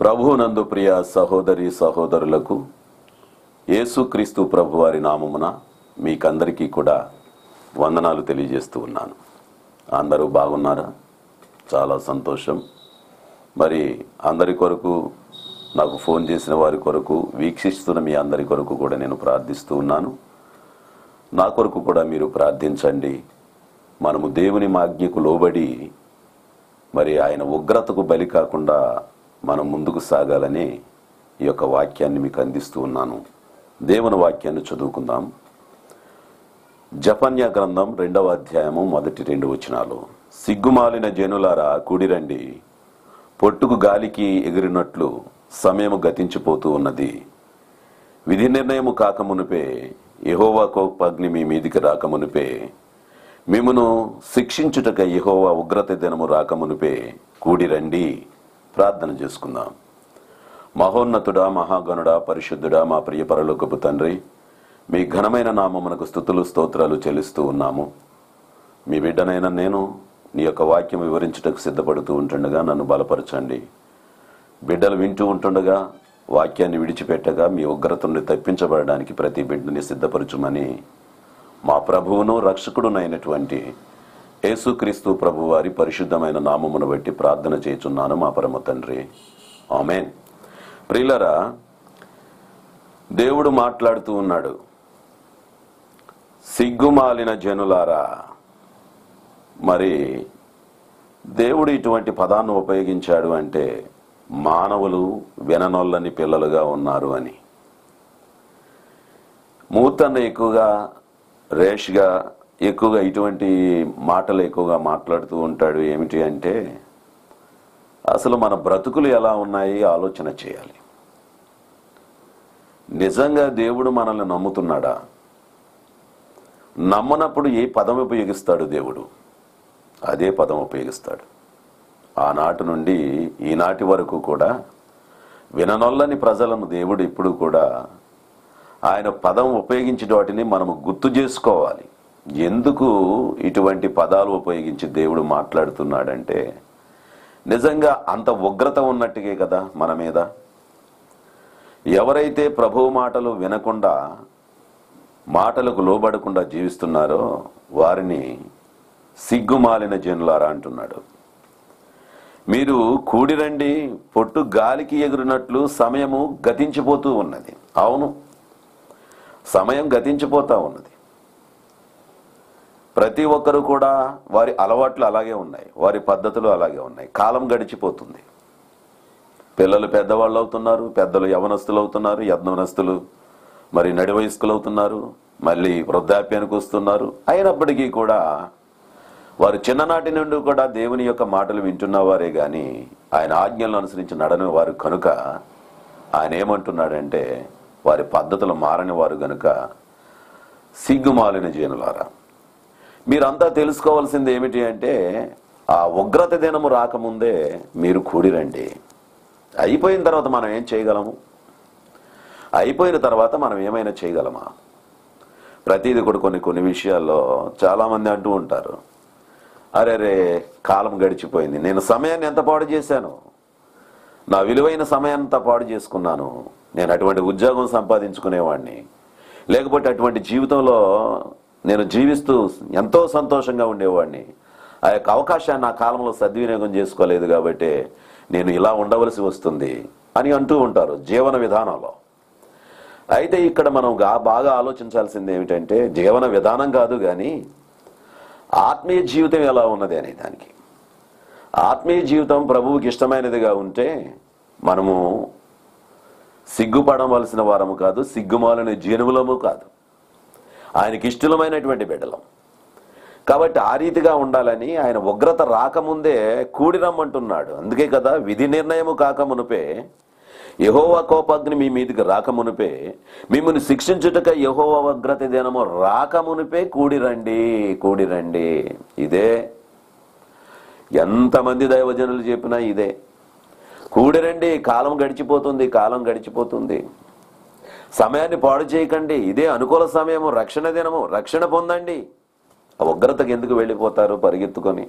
ప్రభునందు ప్రియ సహోదరి సహోదరులకు యేసుక్రీస్తు ప్రభువారి నామమున మీకందరికీ కూడా వందనాలు తెలియజేస్తూ ఉన్నాను. అందరూ బాగున్నారా? చాలా సంతోషం. మరి అందరి కొరకు నాకు ఫోన్ చేసిన వారి కొరకు వీక్షిస్తున్న మీ అందరి కొరకు కూడా నేను ప్రార్థిస్తూ ఉన్నాను. నా కొరకు కూడా మీరు ప్రార్థించండి. మనము దేవుని మాజ్ఞకు లోబడి మరి ఆయన ఉగ్రతకు బలి కాకుండా మనం ముందుకు సాగాలని ఈ యొక్క వాక్యాన్ని మీకు అందిస్తూ ఉన్నాను. దేవుని వాక్యాన్ని చదువుకుందాం. జపన్య గ్రంథం రెండవ అధ్యాయము మొదటి రెండు వచనాలు. సిగ్గుమాలిన జనులారా కూడిరండి. పొట్టుకు గాలికి ఎగిరినట్లు సమయము గతించిపోతూ ఉన్నది. విధి నిర్ణయము కాకమునుపే యహోవా కోపాగ్ని మీ మీదికి రాకమునుపే మిమ్మును శిక్షించుటక యహోవా ఉగ్రత దినము రాకమునుపే కూడి రండి ప్రార్థన చేసుకుందాం. మహోన్నతుడా మహాగణుడా పరిశుద్ధుడా మా ప్రియ పరలోకపు తండ్రి మీ ఘనమైన నామమునకు స్థుతులు స్తోత్రాలు చెల్లిస్తూ ఉన్నాము. మీ బిడ్డనైన నేను నీ యొక్క వాక్యం వివరించటకు సిద్ధపడుతూ ఉంటుండగా నన్ను బలపరచండి. బిడ్డలు వింటూ ఉంటుండగా వాక్యాన్ని విడిచిపెట్టగా మీ ఉగ్రత నుండి తప్పించబడడానికి ప్రతి బిడ్డని సిద్ధపరచుమని మా ప్రభువును రక్షకుడునైనటువంటి యేసుక్రీస్తు ప్రభువారి పరిశుద్ధమైన నామమును బట్టి ప్రార్థన చేయుచున్నాను మా పరమ తండ్రి. ఆమెన్. ప్రియులరా దేవుడు మాట్లాడుతూ ఉన్నాడు. సిగ్గుమాలిన జనులారా మరి దేవుడు ఇటువంటి పదాన్ని ఉపయోగించాడు అంటే మానవులు విననొల్లని పిల్లలుగా ఉన్నారు అని. మూతన్న ఎక్కువగా రేష్గా ఎక్కువగా ఇటువంటి మాటలు ఎక్కువగా మాట్లాడుతూ ఉంటాడు ఏమిటి అంటే అసలు మన బ్రతుకులు ఎలా ఉన్నాయి ఆలోచన చేయాలి. నిజంగా దేవుడు మనల్ని నమ్ముతున్నాడా? నమ్మనప్పుడు ఏ పదం ఉపయోగిస్తాడు దేవుడు? అదే పదం ఉపయోగిస్తాడు. ఆనాటి నుండి ఈనాటి వరకు కూడా విననొల్లని ప్రజలను దేవుడు ఇప్పుడు కూడా ఆయన పదం ఉపయోగించిన వాటిని మనము గుర్తు చేసుకోవాలి. ఎందుకు ఇటువంటి పదాలు ఉపయోగించి దేవుడు మాట్లాడుతున్నాడంటే నిజంగా అంత ఉగ్రత ఉన్నట్టుగే కదా మన మీద. ఎవరైతే ప్రభువు మాటలు వినకుండా మాటలకు లోబడకుండా జీవిస్తున్నారో వారిని సిగ్గుమాలిన జనులారా అంటున్నాడు. మీరు కూడిరండి పొట్టు గాలికి ఎగురినట్లు సమయము గతించిపోతూ ఉన్నది. అవును సమయం గతించిపోతూ ఉన్నది. ప్రతి ఒక్కరు కూడా వారి అలవాట్లు అలాగే ఉన్నాయి. వారి పద్ధతులు అలాగే ఉన్నాయి. కాలం గడిచిపోతుంది. పిల్లలు పెద్దవాళ్ళు అవుతున్నారు పెద్దలు యవనస్తులు అవుతున్నారు యవ్వనస్తులు మరి నడివయస్కులు అవుతున్నారు మళ్ళీ వృద్ధాప్యానికి వస్తున్నారు. అయినప్పటికీ కూడా వారు చిన్ననాటి నుండి కూడా దేవుని యొక్క మాటలు వింటున్నవారే కానీ ఆయన ఆజ్ఞలను అనుసరించి నడని వారు కనుక ఆయన ఏమంటున్నాడంటే వారి పద్ధతులు మారని వారు గనుక సిగ్గుమాలిన జీనులారా మీరంతా తెలుసుకోవాల్సింది ఏమిటి అంటే ఆ ఉగ్రత దినము రాకముందే మీరు కూడిరండి. అయిపోయిన తర్వాత మనం ఏం చేయగలము? అయిపోయిన తర్వాత మనం ఏమైనా చేయగలమా? ప్రతిదీ కూడా కొన్ని కొన్ని విషయాల్లో చాలామంది అంటూ ఉంటారు. అరే రే కాలం గడిచిపోయింది. నేను సమయాన్ని ఎంత పాడు చేశాను? నా విలువైన సమయాన్ని అంతా పాడు చేసుకున్నాను. నేను అటువంటి ఉద్యోగం సంపాదించుకునేవాడిని లేకపోతే అటువంటి జీవితంలో నేను జీవిస్తూ ఎంతో సంతోషంగా ఉండేవాడిని. ఆ యొక్క అవకాశాన్ని నా కాలంలో సద్వినియోగం చేసుకోలేదు కాబట్టి నేను ఇలా ఉండవలసి వస్తుంది అని అంటూ ఉంటారు జీవన విధానంలో. అయితే ఇక్కడ మనం బాగా ఆలోచించాల్సింది ఏమిటంటే జీవన విధానం కాదు కానీ ఆత్మీయ జీవితం ఎలా ఉన్నది అనే దానికి. ఆత్మీయ జీవితం ప్రభువుకి ఇష్టమైనదిగా ఉంటే మనము సిగ్గుపడవలసిన వారము కాదు సిగ్గుమాలని జీనువులము కాదు. ఆయనకి ఇష్టమైనటువంటి బిడ్డలం. కాబట్టి ఆ రీతిగా ఉండాలని ఆయన ఉగ్రత రాకముందే కూడి రమ్మంటున్నాడు. అందుకే కదా విధి నిర్ణయము కాకమునుపే యహోవా కోపాగ్ని మీ మీదికి రాకమునిపే మిమ్మల్ని శిక్షించుటక యహోవా ఉగ్రత దినము రాకమునిపే కూడి రండి కూడి రండి. ఇదే ఎంతమంది దైవజనులు చెప్పినా ఇదే. కూడిరండి కాలం గడిచిపోతుంది కాలం గడిచిపోతుంది. సమయాన్ని పాడు చేయకండి. ఇదే అనుకూల సమయము. రక్షణ దినము. రక్షణ పొందండి. ఉగ్రతకు ఎందుకు వెళ్ళిపోతారు? పరిగెత్తుకొని.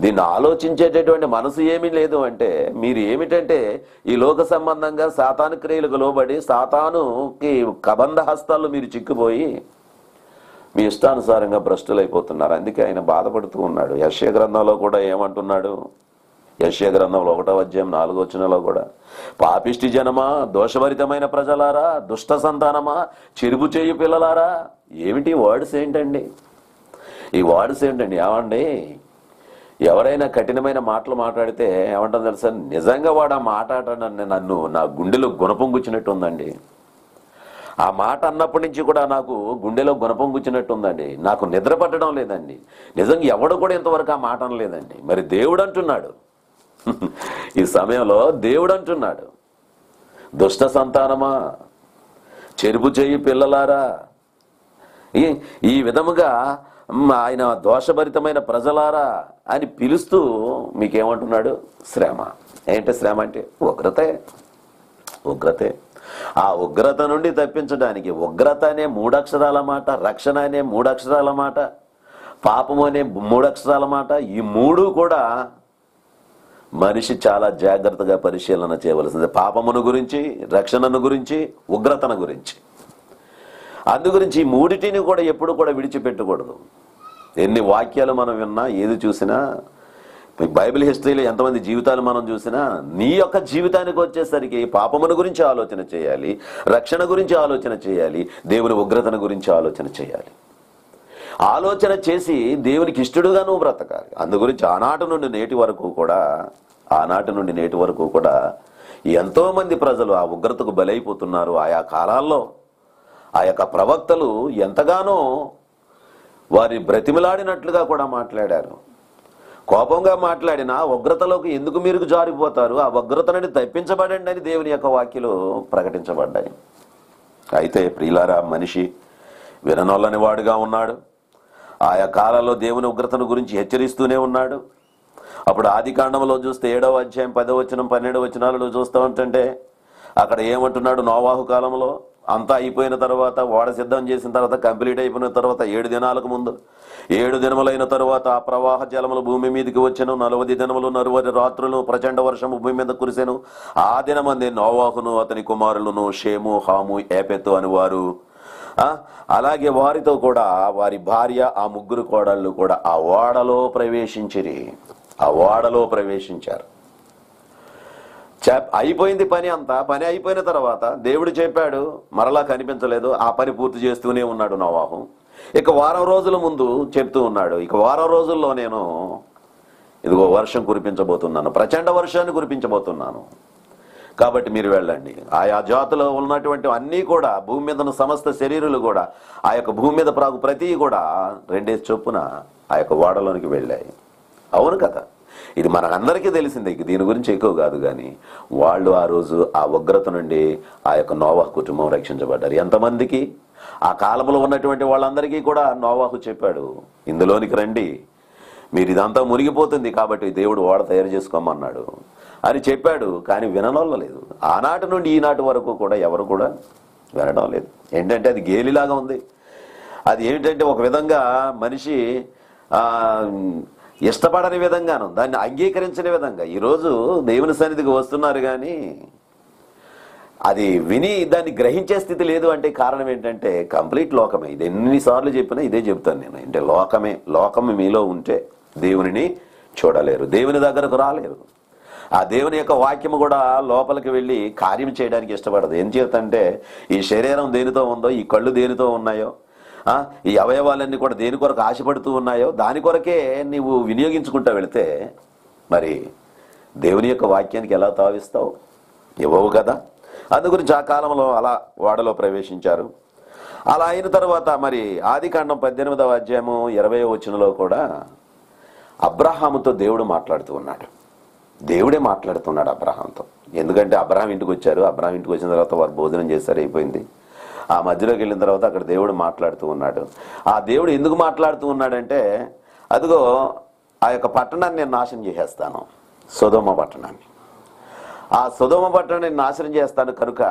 దీన్ని ఆలోచించేటటువంటి మనసు ఏమీ లేదు అంటే మీరు ఏమిటంటే ఈ లోక సంబంధంగా సాతాను క్రియలకు లోబడి సాతానుకి కబంధ హస్తాలు మీరు చిక్కుపోయి మీ ఇష్టానుసారంగా భ్రష్టులైపోతున్నారు. అందుకే ఆయన బాధపడుతూ ఉన్నాడు. యశ్య గ్రంథంలో కూడా ఏమంటున్నాడు? యశ్య గ్రంథంలో ఒకటో అధ్యాయం నాలుగో వచ్చినలో కూడా పాపిష్టి జనమా దోషభరితమైన ప్రజలారా దుష్ట సంతానమా చిరుపు చేయు పిల్లలారా? ఏమిటి వర్డ్స్ ఏంటండి? ఈ వర్డ్స్ ఏంటండి? ఏమండి? ఎవరైనా కఠినమైన మాటలు మాట్లాడితే ఏమంటుంది తెలుసా? నిజంగా వాడు ఆ మాట్లాడాడని నన్ను నా గుండెలో గుణపొంగుచ్చినట్టు ఉందండి. ఆ మాట అన్నప్పటి నుంచి కూడా నాకు గుండెలో గుణపొంగుచ్చినట్టు ఉందండి. నాకు నిద్ర పట్టడం లేదండి. నిజంగా ఎవడు కూడా ఇంతవరకు ఆ మాట అనలేదండి. మరి దేవుడు అంటున్నాడు ఈ సమయంలో దేవుడు అంటున్నాడు దుష్ట సంతానమా? చెరుపు చేయి పిల్లలారా? ఈ ఈ విధముగా ఆయన దోషభరితమైన ప్రజలారా? అని పిలుస్తూ మీకేమంటున్నాడు? శ్రమ. ఏంటి శ్రమ అంటే? ఉగ్రతే. ఉగ్రతే. ఆ ఉగ్రత నుండి తప్పించడానికి ఉగ్రత అనే మూడక్షరాల మాట రక్షణ అనే మూడక్షరాల మాట పాపము అనే మూడక్షరాల మాట ఈ మూడు కూడా మనిషి చాలా జాగ్రత్తగా పరిశీలన చేయవలసింది. పాపమును గురించి రక్షణను గురించి ఉగ్రతను గురించి. అందు గురించి ఈ మూడిటిని కూడా ఎప్పుడు కూడా విడిచిపెట్టకూడదు. ఎన్ని వాక్యాలు మనం విన్నా ఏది చూసినా బైబిల్ హిస్టరీలో ఎంతమంది జీవితాలు మనం చూసినా నీ యొక్క జీవితానికి వచ్చేసరికి పాపమును గురించి ఆలోచన చేయాలి రక్షణ గురించి ఆలోచన చేయాలి దేవుని ఉగ్రతను గురించి ఆలోచన చేయాలి. ఆలోచన చేసి దేవునికి ఇష్టడుగా నువ్వు బ్రతకాలి. అందు గురించి ఆనాటి నుండి నేటి వరకు కూడా ఆనాటి నుండి నేటి వరకు కూడా ఎంతోమంది ప్రజలు ఆ ఉగ్రతకు బలైపోతున్నారు ఆయా కాలాల్లో. ఆ యొక్క ప్రవక్తలు ఎంతగానో వారి బ్రతిమలాడినట్లుగా కూడా మాట్లాడారు. కోపంగా మాట్లాడిన ఉగ్రతలోకి ఎందుకు మీరు జారిపోతారు? ఆ ఉగ్రత నుండి తప్పించబడండి అని దేవుని యొక్క వాక్యలు ప్రకటించబడ్డాయి. అయితే ప్రియులారా మనిషి విననొల్లని వాడుగా ఉన్నాడు. ఆయా కాలంలో దేవుని ఉగ్రతను గురించి హెచ్చరిస్తూనే ఉన్నాడు. అప్పుడు ఆది కాండంలో చూస్తే ఏడవ అధ్యాయం పదవ వచనం పన్నెండు వచనాలలో చూస్తూ ఉంటుంటే అక్కడ ఏమంటున్నాడు నోవాహు కాలంలో? అంతా అయిపోయిన తర్వాత ఓడ సిద్ధం చేసిన తర్వాత కంప్లీట్ అయిపోయిన తర్వాత ఏడు దినాలకు ముందు. ఏడు దినములైన తర్వాత ఆ ప్రవాహ జలములు భూమి మీదకి వచ్చాను నలవది దినములు నలువది రాత్రులు ప్రచండ వర్షము భూమి మీద కురిసాను. ఆ దినమంది నోవాహును అతని కుమారులను షేము హాము ఏపెత్తు అని వారు అలాగే వారితో కూడా వారి భార్య ఆ ముగ్గురు కోడళ్ళు కూడా ఆ ఓడలో ప్రవేశించిరి. ఆ ఓడలో ప్రవేశించారు. అయిపోయింది పని అంతా. పని అయిపోయిన తర్వాత దేవుడు చెప్పాడు మరలా కనిపించలేదు. ఆ పని పూర్తి చేస్తూనే ఉన్నాడు నవాహు. ఇక వారం రోజుల ముందు చెప్తూ ఉన్నాడు ఇక వారం రోజుల్లో నేను ఇదిగో వర్షం కురిపించబోతున్నాను ప్రచండ వర్షాన్ని కురిపించబోతున్నాను. కాబట్టి మీరు వెళ్ళండి. ఆయా జాతులో ఉన్నటువంటి అన్నీ కూడా భూమి మీద ఉన్న సమస్త శరీరులు కూడా ఆ యొక్క భూమి మీద ప్రాగు ప్రతి కూడా రెండేసి చొప్పున ఆ యొక్క ఓడలోనికి వెళ్ళాయి. అవును కదా? ఇది మనకందరికీ తెలిసిందే. దీని గురించి ఎక్కువ కాదు కానీ వాళ్ళు ఆ రోజు ఆ ఉగ్రత నుండి ఆ యొక్క నోవాహు కుటుంబం రక్షించబడ్డారు. ఎంతమందికి? ఆ కాలంలో ఉన్నటువంటి వాళ్ళందరికీ కూడా నోవాహు చెప్పాడు ఇందులోనికి రండి. మీరు ఇదంతా మునిగిపోతుంది కాబట్టి దేవుడు ఓడ తయారు చేసుకోమన్నాడు. అని చెప్పాడు కానీ విననొల్లలేదు ఆనాటి నుండి ఈనాటి వరకు కూడా ఎవరు కూడా వినడం లేదు. ఏంటంటే అది గేలిలాగా ఉంది. అది ఏమిటంటే ఒక విధంగా మనిషి ఇష్టపడని విధంగాను దాన్ని అంగీకరించని విధంగా. ఈరోజు దేవుని సన్నిధికి వస్తున్నారు కానీ అది విని దాన్ని గ్రహించే స్థితి లేదు అంటే కారణం ఏంటంటే కంప్లీట్ లోకమే. ఇది ఎన్నిసార్లు చెప్పినా ఇదే చెప్తాను నేను. అంటే లోకమే లోకం మీలో ఉంటే దేవునిని చూడలేరు. దేవుని దగ్గరకు రాలేరు. ఆ దేవుని యొక్క వాక్యము కూడా లోపలికి వెళ్ళి కార్యం చేయడానికి ఇష్టపడదు. ఏం చేతంటే ఈ శరీరం దేనితో ఉందో ఈ కళ్ళు దేనితో ఉన్నాయో ఈ అవయవాలన్నీ కూడా దేని కొరకు ఆశపడుతూ ఉన్నాయో దాని కొరకే నీవు వినియోగించుకుంటూ వెళితే మరి దేవుని యొక్క వాక్యానికి ఎలా తావిస్తావు? ఇవ్వవు కదా? అందుగురించి ఆ కాలంలో అలా వాడలో ప్రవేశించారు. అలా అయిన తర్వాత మరి ఆదికాండం పద్దెనిమిదవ అధ్యాయము ఇరవై వచనంలో కూడా అబ్రహాముతో దేవుడు మాట్లాడుతూ ఉన్నాడు. దేవుడే మాట్లాడుతున్నాడు అబ్రహాంతో. ఎందుకంటే అబ్రహాం ఇంటికి వచ్చారు. అబ్రహాం ఇంటికి వచ్చిన తర్వాత వారు భోజనం చేశారు అయిపోయింది. ఆ మధ్యలోకి వెళ్ళిన తర్వాత అక్కడ దేవుడు మాట్లాడుతూ ఉన్నాడు. ఆ దేవుడు ఎందుకు మాట్లాడుతూ ఉన్నాడంటే అదిగో ఆ యొక్క పట్టణాన్ని నేను నాశనం చేసేస్తాను. సుధోమ పట్టణాన్ని. ఆ సుధోమ పట్టణాన్ని నేను నాశనం చేస్తాను కనుక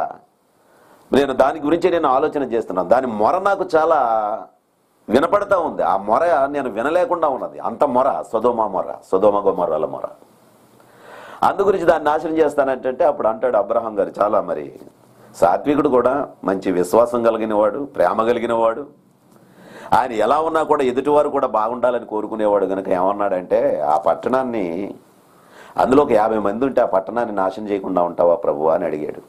నేను దాని గురించి నేను ఆలోచన చేస్తున్నాను. దాని మొర నాకు చాలా వినపడతా ఉంది. ఆ మొర నేను వినలేకుండా ఉన్నది. అంత మొర సుధోమ మొర సుధోమ గొమొర్రాల మొర. అందు గురించి దాన్ని నాశనం చేస్తానంటే అప్పుడు అంటాడు అబ్రహాం గారు చాలా మరి సాత్వికుడు కూడా మంచి విశ్వాసం కలిగిన వాడు ప్రేమ కలిగిన వాడు ఆయన ఎలా ఉన్నా కూడా ఎదుటివారు కూడా బాగుండాలని కోరుకునేవాడు కనుక ఏమన్నాడంటే ఆ పట్టణాన్ని అందులో ఒక యాభై మంది ఉంటే ఆ పట్టణాన్ని నాశనం చేయకుండా ఉంటావా ప్రభు అని అడిగాడు.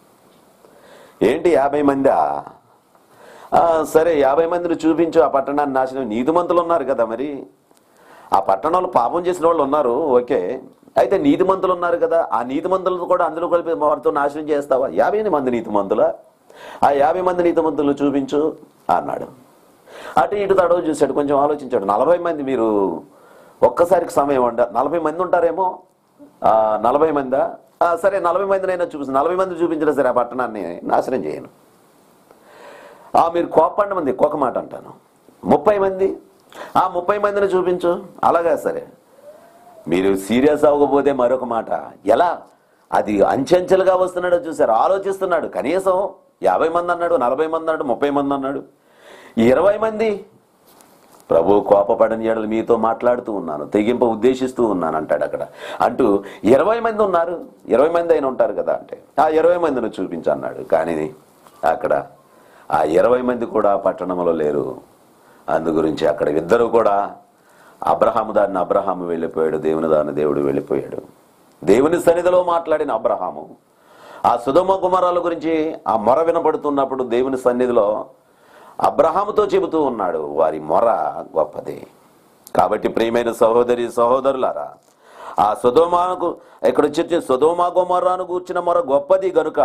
ఏంటి యాభై మందా? సరే యాభై మందిని చూపించు ఆ పట్టణాన్ని నాశనం. నీతిమంతులు ఉన్నారు కదా మరి. ఆ పట్టణంలో పాపం చేసిన వాళ్ళు ఉన్నారు ఓకే. అయితే నీతిమంతులు ఉన్నారు కదా ఆ నీతిమంతులను కూడా అందులో కలిపి వారితో నాశనం చేస్తావా? యాభై మంది నీతిమంతుల? ఆ యాభై మంది నీతిమంతులు చూపించు అన్నాడు. అటు ఇటు తడవ చూశాడు కొంచెం ఆలోచించాడు. నలభై మంది మీరు ఒక్కసారికి సమయం అంట నలభై మంది ఉంటారేమో? నలభై మందా? సరే నలభై మందినైనా చూపిస్తాను నలభై మంది చూపించినా సరే ఆ పట్టణాన్ని నాశనం చేయను. ఆ మీరు కోపండి మంది ఒక మాట అంటాను. ముప్పై మంది? ఆ ముప్పై మందిని చూపించు. అలాగా సరే. మీరు సీరియస్ అవ్వకపోతే మరొక మాట. ఎలా? అది అంచెంచెలుగా వస్తున్నాడో చూసారు ఆలోచిస్తున్నాడు. కనీసం యాభై మంది అన్నాడు నలభై మంది అన్నాడు ముప్పై మంది అన్నాడు. ఇరవై మంది. ప్రభు కోపపడని ఏడలు మీతో మాట్లాడుతూ ఉన్నాను తెగింప ఉద్దేశిస్తూ ఉన్నాను అంటాడు అక్కడ. అంటూ ఇరవై మంది ఉన్నారు ఇరవై మంది అయిన ఉంటారు కదా అంటే. ఆ ఇరవై మందిని చూపించన్నాడు కానీ అక్కడ ఆ ఇరవై మంది కూడా పట్టణంలో లేరు. అందు గురించి అక్కడ ఇద్దరు కూడా అబ్రహాము దాన్ని అబ్రహాము వెళ్ళిపోయాడు దేవుని దాన్ని దేవుడు వెళ్ళిపోయాడు. దేవుని సన్నిధిలో మాట్లాడిన అబ్రహాము ఆ సుధమ కుమారాల గురించి ఆ మొర వినపడుతున్నప్పుడు దేవుని సన్నిధిలో అబ్రహాముతో చెబుతూ ఉన్నాడు వారి మొర గొప్పది. కాబట్టి ప్రియమైన సహోదరి సహోదరులారా ఆ సుధోమాకు ఇక్కడ వచ్చి సుధోమా కుమారాను కూర్చిన మొర గొప్పది గనుక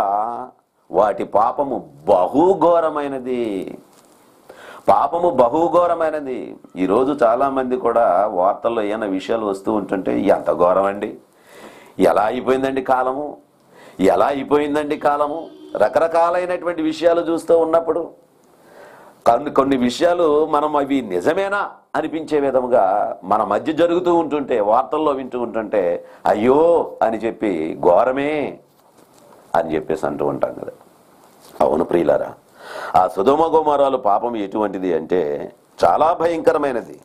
వాటి పాపము బహుఘోరమైనది. పాపము బహుఘోరమైనది. ఈరోజు చాలామంది కూడా వార్తల్లో ఏమైనా విషయాలు వస్తూ ఉంటుంటే ఎంత ఘోరం అండి ఎలా అయిపోయిందండి కాలము? ఎలా అయిపోయిందండి కాలము? రకరకాలైనటువంటి విషయాలు చూస్తూ ఉన్నప్పుడు కొన్ని కొన్ని విషయాలు మనం అవి నిజమేనా అనిపించే విధముగా మన మధ్య జరుగుతూ ఉంటుంటే వార్తల్లో వింటూ ఉంటుంటే అయ్యో అని చెప్పి ఘోరమే అని చెప్పేసి అంటూ ఉంటాం కదా. అవును ప్రియులారా? ఆ సుధుమ గుమారాలు పాపం ఎటువంటిది అంటే చాలా భయంకరమైనది.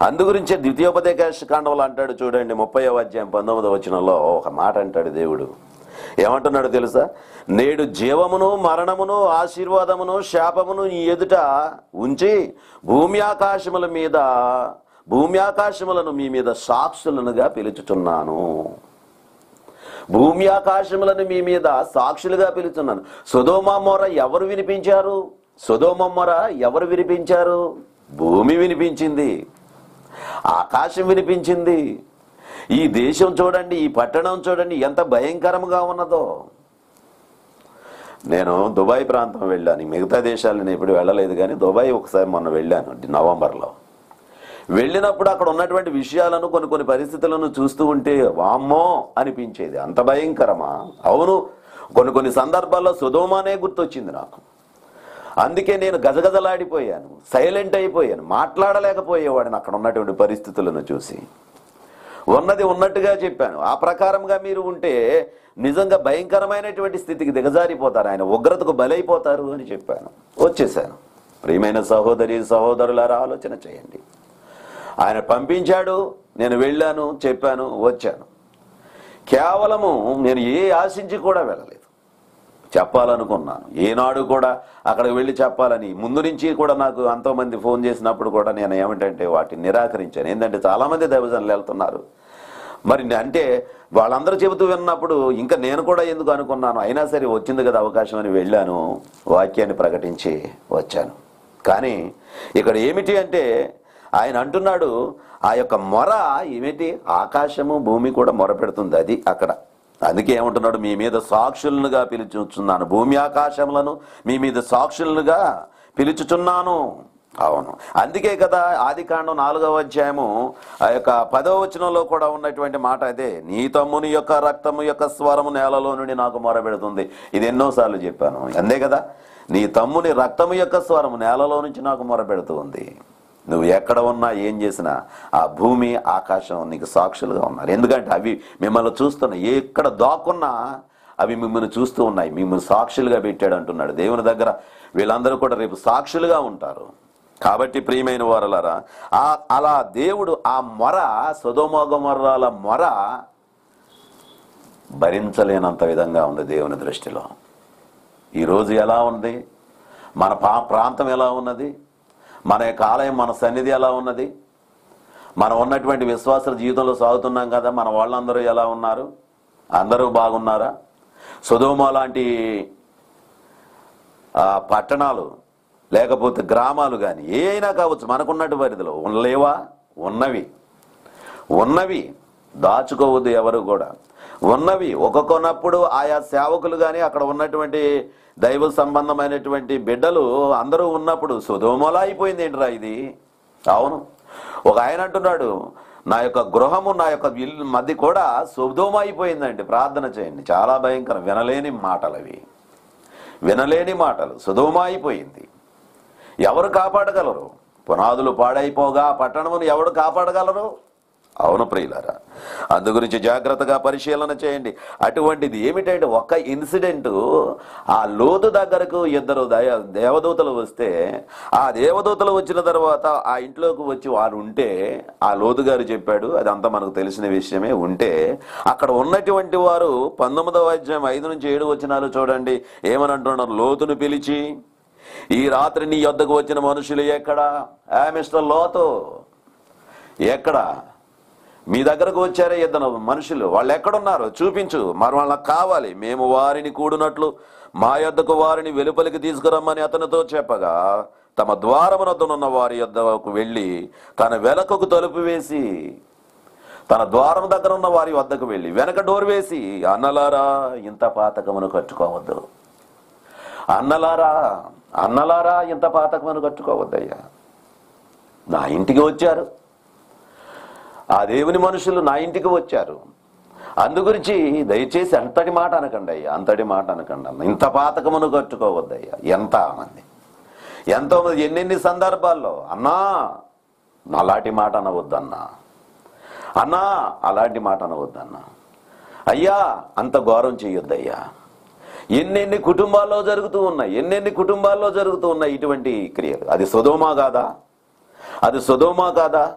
అందుగురించే ద్వితీయోపదేకాశ కాండంలో అంటాడు చూడండి ముప్పై అధ్యాయం పంతొమ్మిదవ వచనంలో ఒక మాట అంటాడు దేవుడు. ఏమంటున్నాడు తెలుసా? నేడు జీవమును మరణమును ఆశీర్వాదమును శాపమును నీ ఎదుట ఉంచి భూమి ఆకాశముల మీద భూమి ఆకాశములను మీ మీద సాక్షులనుగా పిలుచుచున్నాను. భూమి ఆకాశములను మీ మీద సాక్షులుగా పిలుచున్నాను. సుధోమ మొర ఎవరు వినిపించారు? సుధోమ మొర ఎవరు వినిపించారు? భూమి వినిపించింది. ఆకాశం వినిపించింది. ఈ దేశం చూడండి ఈ పట్టణం చూడండి ఎంత భయంకరంగా ఉన్నదో. నేను దుబాయ్ ప్రాంతం వెళ్ళాను. మిగతా దేశాలు నేను ఇప్పుడు వెళ్ళలేదు కానీ దుబాయ్ ఒకసారి మొన్న వెళ్ళాను నవంబర్లో. వెళ్ళినప్పుడు అక్కడ ఉన్నటువంటి విషయాలను కొన్ని కొన్ని పరిస్థితులను చూస్తూ ఉంటే వామ్మో అనిపించేది. అంత భయంకరమా? అవును. కొన్ని కొన్ని సందర్భాల్లో సుధోమానే గుర్తొచ్చింది నాకు. అందుకే నేను గజగజలాడిపోయాను. సైలెంట్ అయిపోయాను. మాట్లాడలేకపోయేవాడిని అక్కడ ఉన్నటువంటి పరిస్థితులను చూసి. ఉన్నది ఉన్నట్టుగా చెప్పాను. ఆ ప్రకారంగా మీరు ఉంటే నిజంగా భయంకరమైనటువంటి స్థితికి దిగజారిపోతారు. ఆయన ఉగ్రతకు బలైపోతారు అని చెప్పాను. వచ్చేసాను. ప్రియమైన సహోదరి సహోదరులారా ఆలోచన చేయండి. ఆయన పంపించాడు నేను వెళ్ళాను చెప్పాను వచ్చాను. కేవలము నేను ఏ ఆశించి కూడా వెళ్ళలేదు. చెప్పాలనుకున్నాను. ఏనాడు కూడా అక్కడికి వెళ్ళి చెప్పాలని ముందు నుంచి కూడా నాకు ఎంతోమంది ఫోన్ చేసినప్పుడు కూడా నేను ఏమిటంటే వాటిని నిరాకరించాను. ఏంటంటే చాలామంది దైవజనులు వెళ్తున్నారు. మరి అంటే వాళ్ళందరూ చెబుతూ విన్నప్పుడు ఇంకా నేను కూడా ఎందుకు అనుకున్నాను? అయినా సరే వచ్చింది కదా అవకాశం అని వెళ్ళాను వాక్యాన్ని ప్రకటించి వచ్చాను. కానీ ఇక్కడ ఏమిటి అంటే ఆయన అంటున్నాడు ఆ యొక్క మొర ఏమిటి? ఆకాశము భూమి కూడా మొర పెడుతుంది అది అక్కడ. అందుకే ఏమంటున్నాడు మీ మీద సాక్షులనుగా పిలుచుచున్నాను. భూమి ఆకాశములను మీ మీద సాక్షులనుగా పిలుచుచున్నాను. అవును. అందుకే కదా ఆది కాండం నాలుగవ అధ్యాయము ఆ యొక్క పదవ వచనంలో కూడా ఉన్నటువంటి మాట అదే నీ తమ్ముని యొక్క రక్తము యొక్క స్వరము నేలలో నుండి నాకు మొరబెడుతుంది ఇది ఎన్నోసార్లు చెప్పాను. అందే కదా? నీ తమ్ముని రక్తము యొక్క స్వరము నేలలో నుంచి నాకు మొరబెడుతూ నువ్వు ఎక్కడ ఉన్నా ఏం చేసినా ఆ భూమి ఆకాశం నీకు సాక్షులుగా ఉన్నారు. ఎందుకంటే అవి మిమ్మల్ని చూస్తున్నాయి. ఎక్కడ దాక్కున్నా అవి మిమ్మల్ని చూస్తూ ఉన్నాయి. మిమ్మల్ని సాక్షులుగా పెట్టాడు అంటున్నాడు. దేవుని దగ్గర వీళ్ళందరూ కూడా రేపు సాక్షులుగా ఉంటారు. కాబట్టి ప్రియమైన వారలారా ఆ అలా దేవుడు ఆ మొర సుధోమోగమర్రాల మొర భరించలేనంత విధంగా ఉంది దేవుని దృష్టిలో. ఈరోజు ఎలా ఉంది? మన పా ప్రాంతం ఎలా ఉన్నది? మన యొక్క ఆలయం మన సన్నిధి ఎలా ఉన్నది? మనం ఉన్నటువంటి విశ్వాసుల జీవితంలో సాగుతున్నాం కదా మన వాళ్ళందరూ ఎలా ఉన్నారు? అందరూ బాగున్నారా? సుధోమ లాంటి పట్టణాలు లేకపోతే గ్రామాలు కానీ ఏ అయినా కావచ్చు మనకున్నట్టు పరిధిలో ఉండలేవా ఉన్నవి. ఉన్నవి దాచుకోవద్దు ఎవరు కూడా. ఉన్నవి ఒక్కొక్కనప్పుడు ఆయా సేవకులు కానీ అక్కడ ఉన్నటువంటి దైవ సంబంధమైనటువంటి బిడ్డలు అందరూ ఉన్నప్పుడు సుధోమలా అయిపోయింది ఏంట్రా ఇది? అవును. ఒక ఆయన అంటున్నాడు నా యొక్క గృహము నా యొక్క ఇల్లు మధ్య కూడా సుధోమ అయిపోయిందండి. ప్రార్థన చేయండి. చాలా భయంకరం. వినలేని మాటలు అవి. వినలేని మాటలు. సుధోమ అయిపోయింది. ఎవరు కాపాడగలరు? పునాదులు పాడైపోగా పట్టణమును ఎవడు కాపాడగలరు? అవును ప్రియులారా. అందు గురించి జాగ్రత్తగా పరిశీలన చేయండి. అటువంటిది ఏమిటంటే ఒక్క ఇన్సిడెంట్ ఆ లోతు దగ్గరకు ఇద్దరు దయ దేవదూతలు వస్తే ఆ దేవదూతలు వచ్చిన తర్వాత ఆ ఇంట్లోకి వచ్చి వారు ఉంటే ఆ లోతు గారు చెప్పాడు అదంతా మనకు తెలిసిన విషయమే. ఉంటే అక్కడ ఉన్నటువంటి వారు పంతొమ్మిదవ అధ్యాయం ఐదు నుంచి ఏడు వచ్చినాలు చూడండి. ఏమని అంటున్నారు లోతును పిలిచి ఈ రాత్రి నీ యొద్దకు వచ్చిన మనుషులు ఎక్కడా? ఆ మిస్టర్ లోతు. ఎక్కడ? మీ దగ్గరకు వచ్చారే ఇద్దరు మనుషులు. వాళ్ళు ఎక్కడున్నారు చూపించు. మరి వాళ్ళకి కావాలి. మేము వారిని కూడినట్లు మా యొద్దకు వారిని వెలుపలికి తీసుకురమ్మని అతనితో చెప్పగా తమ ద్వారమునొద్దనున్న వారి యొద్దకు వెళ్ళి తన వెనకకు తలుపు వేసి తన ద్వారం దగ్గర ఉన్న వారి వద్దకు వెళ్ళి వెనక డోర్ వేసి అన్నలారా ఇంత పాతకమును కట్టుకోవద్దు. అన్నలారా అన్నలారా ఇంత పాతకమును కట్టుకోవద్దయ్యా. నా ఇంటికి వచ్చారు. ఆ దేవుని మనుషులు నా ఇంటికి వచ్చారు. అందు గురించి దయచేసి అంతటి మాట అనకండి అయ్యా అంతటి మాట అనకండి అన్న. ఇంత పాతకమును కట్టుకోవద్దయ్యా ఎంత మంది. ఎంతో మంది ఎన్నెన్ని సందర్భాల్లో అన్నా అలాంటి మాట అనవద్దన్నా. అన్నా అలాంటి మాట అనవద్దన్నా. అయ్యా అంత ఘోరం చేయొద్దయ్యా. ఎన్నెన్ని కుటుంబాల్లో జరుగుతూ ఉన్నాయి ఎన్నెన్ని కుటుంబాల్లో జరుగుతూ ఉన్నాయి ఇటువంటి క్రియలు. అది సుధోమా కాదా? అది సుధోమా కాదా?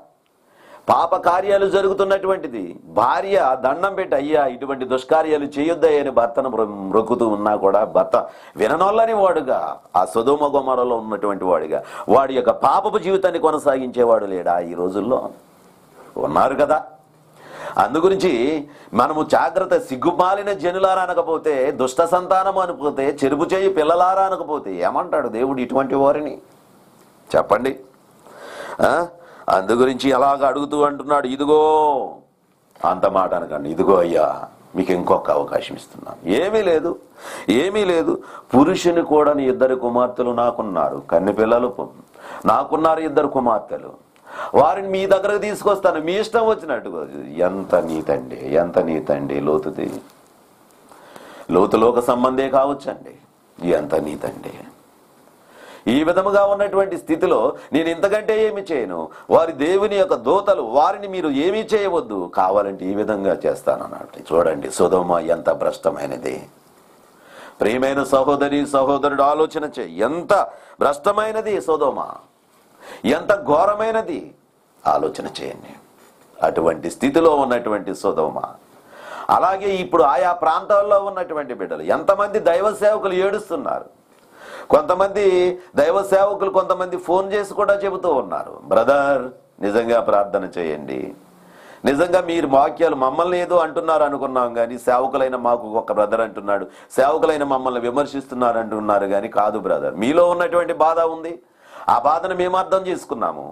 పాప కార్యాలు జరుగుతున్నటువంటిది. భార్య దండం పెట్టి అయ్యా ఇటువంటి దుష్కార్యాలు చేయొద్దయ్యని భర్తను మొక్కుతూ ఉన్నా కూడా భర్త విననొల్లని వాడుగా. ఆ సుధుమ గుమరలో ఉన్నటువంటి వాడిగా. వాడి యొక్క పాపపు జీవితాన్ని కొనసాగించేవాడు లేడా ఈ రోజుల్లో? ఉన్నారు కదా. అందు గురించి మనము జాగ్రత్త సిగ్గుమాలిన జనులారా అనకపోతే దుష్ట సంతానం అనుకపోతే చెరుపు చేయి పిల్లలారా అనకపోతే ఏమంటాడు దేవుడు ఇటువంటి వారిని? చెప్పండి. ఆ? అందు గురించి ఎలాగ అడుగుతూ అంటున్నాడు ఇదిగో అంత మాట అనకండి ఇదిగో అయ్యా మీకు ఇంకొక అవకాశం ఇస్తున్నాను. ఏమీ లేదు ఏమీ లేదు పురుషుని కూడా నీ ఇద్దరు కుమార్తెలు నాకున్నారు కన్ని పిల్లలు నాకున్నారు ఇద్దరు కుమార్తెలు. వారిని మీ దగ్గరకు తీసుకొస్తాను మీ ఇష్టం వచ్చినట్టు. ఎంత నీతండి ఎంత నీతండి లోతుది. లోతు లోక సంబంధే కావచ్చండి ఎంత నీతండి. ఈ విధముగా ఉన్నటువంటి స్థితిలో నేను ఇంతకంటే ఏమి చేయను. వారి దేవుని యొక్క దోతలు వారిని మీరు ఏమీ చేయవద్దు. కావాలంటే ఈ విధంగా చేస్తానన్నట్టు చూడండి సుధోమ ఎంత భ్రష్టమైనది. ప్రియమైన సహోదరి సహోదరుడు ఆలోచన చేయి. ఎంత భ్రష్టమైనది సోదోమ ఎంత ఘోరమైనది? ఆలోచన చేయండి. అటువంటి స్థితిలో ఉన్నటువంటి సోదోమ అలాగే ఇప్పుడు ఆయా ప్రాంతాల్లో ఉన్నటువంటి బిడ్డలు. ఎంతమంది దైవ సేవకులు ఏడుస్తున్నారు? కొంతమంది దైవ సేవకులు కొంతమంది ఫోన్ చేసి కూడా చెబుతూ ఉన్నారు. బ్రదర్ నిజంగా ప్రార్థన చేయండి. నిజంగా మీరు వాక్యాలు మమ్మల్ని ఏదో అంటున్నారు అనుకున్నాం కానీ సేవకులైన మాకు ఒక బ్రదర్ అంటున్నాడు. సేవకులైన మమ్మల్ని విమర్శిస్తున్నారు అంటున్నారు కానీ కాదు బ్రదర్. మీలో ఉన్నటువంటి బాధ ఉంది. ఆ బాధను మేము అర్థం చేసుకున్నాము.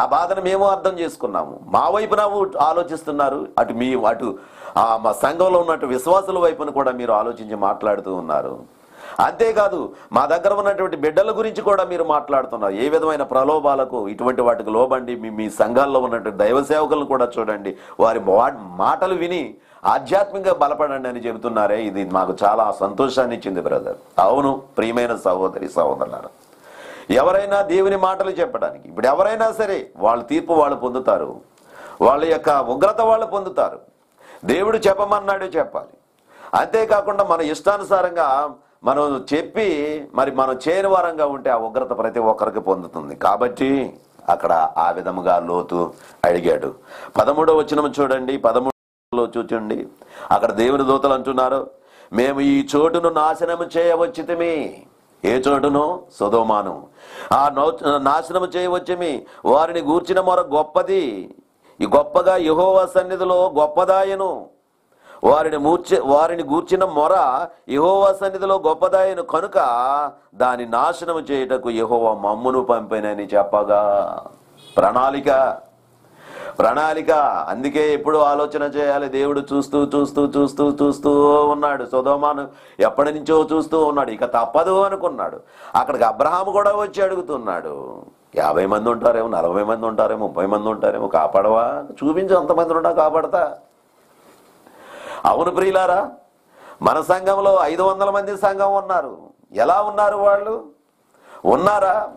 ఆ బాధను మేము అర్థం చేసుకున్నాము. మా వైపున ఆలోచిస్తున్నారు. అటు మీ అటు ఆ మా సంఘంలో ఉన్నట్టు విశ్వాసుల వైపున కూడా మీరు ఆలోచించి మాట్లాడుతూ ఉన్నారు. అంతేకాదు మా దగ్గర ఉన్నటువంటి బిడ్డల గురించి కూడా మీరు మాట్లాడుతున్నారు. ఏ విధమైన ప్రలోభాలకు ఇటువంటి వాటికి లోబండి మీ మీ సంఘాల్లో ఉన్నటువంటి దైవ సేవకులను కూడా చూడండి. వారి మాటలు విని ఆధ్యాత్మికంగా బలపడండి అని చెబుతున్నారే. ఇది మాకు చాలా సంతోషాన్ని ఇచ్చింది బ్రదర్. అవును ప్రియమైన సహోదరి సహోదరులారా. ఎవరైనా దేవుని మాటలు చెప్పడానికి ఇప్పుడు ఎవరైనా సరే వాళ్ళ తీర్పు వాళ్ళు పొందుతారు. వాళ్ళ యొక్క ఉగ్రత వాళ్ళు పొందుతారు. దేవుడు చెప్పమన్నాడు చెప్పాలి. అంతేకాకుండా మన ఇష్టానుసారంగా మనం చెప్పి మరి మనం చేయని వారంగా ఉంటే ఆ ఉగ్రత ప్రతి ఒక్కరికి పొందుతుంది. కాబట్టి అక్కడ ఆ విధముగా లోతు అడిగాడు. పదమూడో వచనం చూడండి. పదమూడులో చూచండి. అక్కడ దేవుని దూతలు అంటున్నారు మేము ఈ చోటును నాశనము చేయవచ్చితిమి. ఏ చోటును? సుధోమాను ఆ నౌ- నాశనము చేయవచ్చిమి. వారిని గూర్చిన మొర గొప్పది. ఈ గొప్పగా యహోవ సన్నిధిలో గొప్పదాయను. వారిని మూర్చి వారిని గూర్చిన మొర యహోవా సన్నిధిలో గొప్పదాయను కనుక దాని నాశనం చేయుటకు యహోవా మమ్మును పంపినని చెప్పగా. ప్రణాళిక ప్రణాళిక. అందుకే ఎప్పుడు ఆలోచన చేయాలి. దేవుడు చూస్తూ చూస్తూ చూస్తూ చూస్తూ ఉన్నాడు. సుధోమాను ఎప్పటి నుంచో చూస్తూ ఉన్నాడు. ఇక తప్పదు అనుకున్నాడు. అక్కడికి అబ్రహాం కూడా వచ్చి అడుగుతున్నాడు. యాభై మంది ఉంటారేమో నలభై మంది ఉంటారేమో ముప్పై మంది ఉంటారేమో కాపాడవా? చూపించు అంతమంది ఉన్నా కాపాడతా. అవును ప్రియులారా మన సంఘంలో ఐదు వందల మంది సంఘం ఉన్నారు. ఎలా ఉన్నారు వాళ్ళు? ఉన్నారా?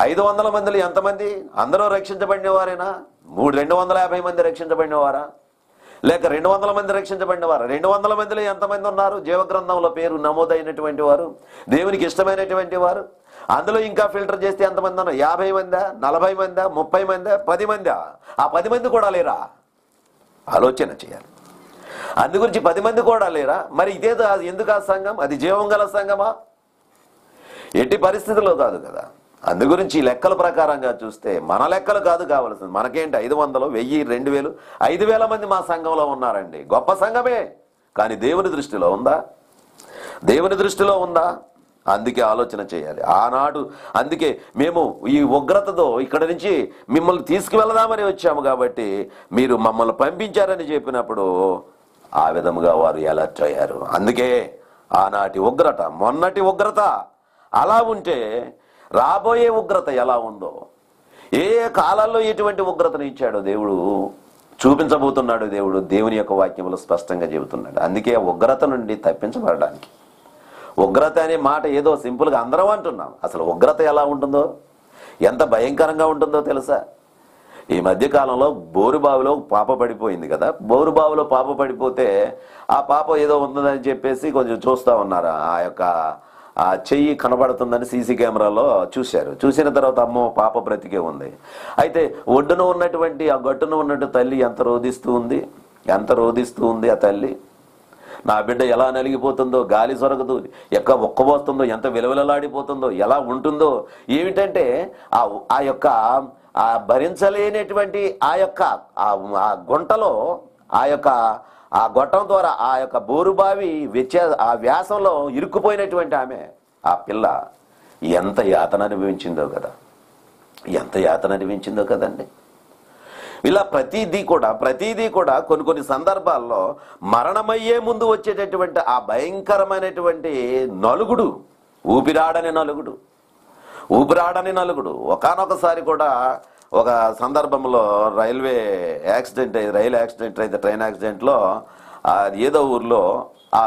ఐదు వందల మందిలో ఎంతమంది? అందరూ రక్షించబడిన వారేనా? మూడు రెండు వందల యాభై మంది రక్షించబడిన వారా? లేక రెండు వందల మంది రక్షించబడిన వారా? రెండు వందల మందిలో ఎంతమంది ఉన్నారు? జీవగ్రంథంలో పేరు నమోదైనటువంటి వారు దేవునికి ఇష్టమైనటువంటి వారు అందులో ఇంకా ఫిల్టర్ చేస్తే ఎంతమంది ఉన్నారు? యాభై మందా? నలభై మందా? ముప్పై మందా? పది మందా? ఆ పది మంది కూడా లేరా? ఆలోచన చేయాలి. అందు గురించి పది మంది కూడా లేరా? మరి ఇదేదో అది ఎందుకు ఆ సంఘం? అది జీవం గల సంఘమా? ఎట్టి పరిస్థితుల్లో కాదు కదా. అందు గురించి ఈ లెక్కల ప్రకారంగా చూస్తే మన లెక్కలు కాదు కావాల్సింది. మనకేంటి ఐదు వందలు వెయ్యి రెండు వేలు ఐదు వేల మంది మా సంఘంలో ఉన్నారండి. గొప్ప సంఘమే. కానీ దేవుని దృష్టిలో ఉందా? దేవుని దృష్టిలో ఉందా? అందుకే ఆలోచన చేయాలి. ఆనాడు అందుకే మేము ఈ ఉగ్రతతో ఇక్కడ నుంచి మిమ్మల్ని తీసుకువెళదామని వచ్చాము కాబట్టి మీరు మమ్మల్ని పంపించారని చెప్పినప్పుడు ఆ విధముగా వారు అలర్ట్ అయ్యారు అందుకే ఆనాటి ఉగ్రత మొన్నటి ఉగ్రత అలా ఉంటే రాబోయే ఉగ్రత ఎలా ఉందో ఏ ఏ కాలాల్లో ఎటువంటి ఉగ్రతను ఇచ్చాడో దేవుడు చూపించబోతున్నాడు దేవుడు. దేవుని యొక్క వాక్యములు స్పష్టంగా చెబుతున్నాడు. అందుకే ఉగ్రత నుండి తప్పించబడడానికి. ఉగ్రత అనే మాట ఏదో సింపుల్గా అందరం అంటున్నాం. అసలు ఉగ్రత ఎలా ఉంటుందో ఎంత భయంకరంగా ఉంటుందో తెలుసా? ఈ మధ్యకాలంలో బోరుబావిలో పాప పడిపోయింది కదా. బోరుబావిలో పాప పడిపోతే ఆ పాప ఏదో ఉందని చెప్పేసి కొంచెం చూస్తా ఉన్నారు. ఆ యొక్క ఆ చెయ్యి కనబడుతుందని సీసీ కెమెరాలో చూశారు. చూసిన తర్వాత అమ్మో పాప బ్రతికే ఉంది. అయితే ఒడ్డున ఉన్నటువంటి ఆ గట్టున ఉన్నట్టు తల్లి ఎంత రోధిస్తూ ఉంది? ఎంత రోధిస్తూ ఉంది ఆ తల్లి? నా బిడ్డ ఎలా నలిగిపోతుందో గాలి సొరగదు. ఎక్క ఒక్కబోస్తుందో ఎంత విలవిలలాడిపోతుందో ఎలా ఉంటుందో ఏమిటంటే ఆ ఆ యొక్క ఆ భరించలేనటువంటి ఆ యొక్క ఆ గుంటలో ఆ యొక్క ఆ గొట్టం ద్వారా ఆ యొక్క బోరుబావి వ్యత్యా ఆ వ్యాసంలో ఇరుక్కుపోయినటువంటి ఆమె ఆ పిల్ల ఎంత యాతన అనుభవించిందో కదా. ఎంత యాతన అనిపించిందో కదండి. ఇలా ప్రతిదీ కూడా ప్రతిదీ కూడా కొన్ని కొన్ని సందర్భాల్లో మరణమయ్యే ముందు వచ్చేటటువంటి ఆ భయంకరమైనటువంటి నలుగుడు ఊపిరాడని నలుగుడు ఊపిరాడని నలుగుడు. ఒకానొకసారి కూడా ఒక సందర్భంలో రైల్వే యాక్సిడెంట్ అయ్యి రైలు యాక్సిడెంట్ అయితే ట్రైన్ యాక్సిడెంట్లో ఏదో ఊర్లో ఆ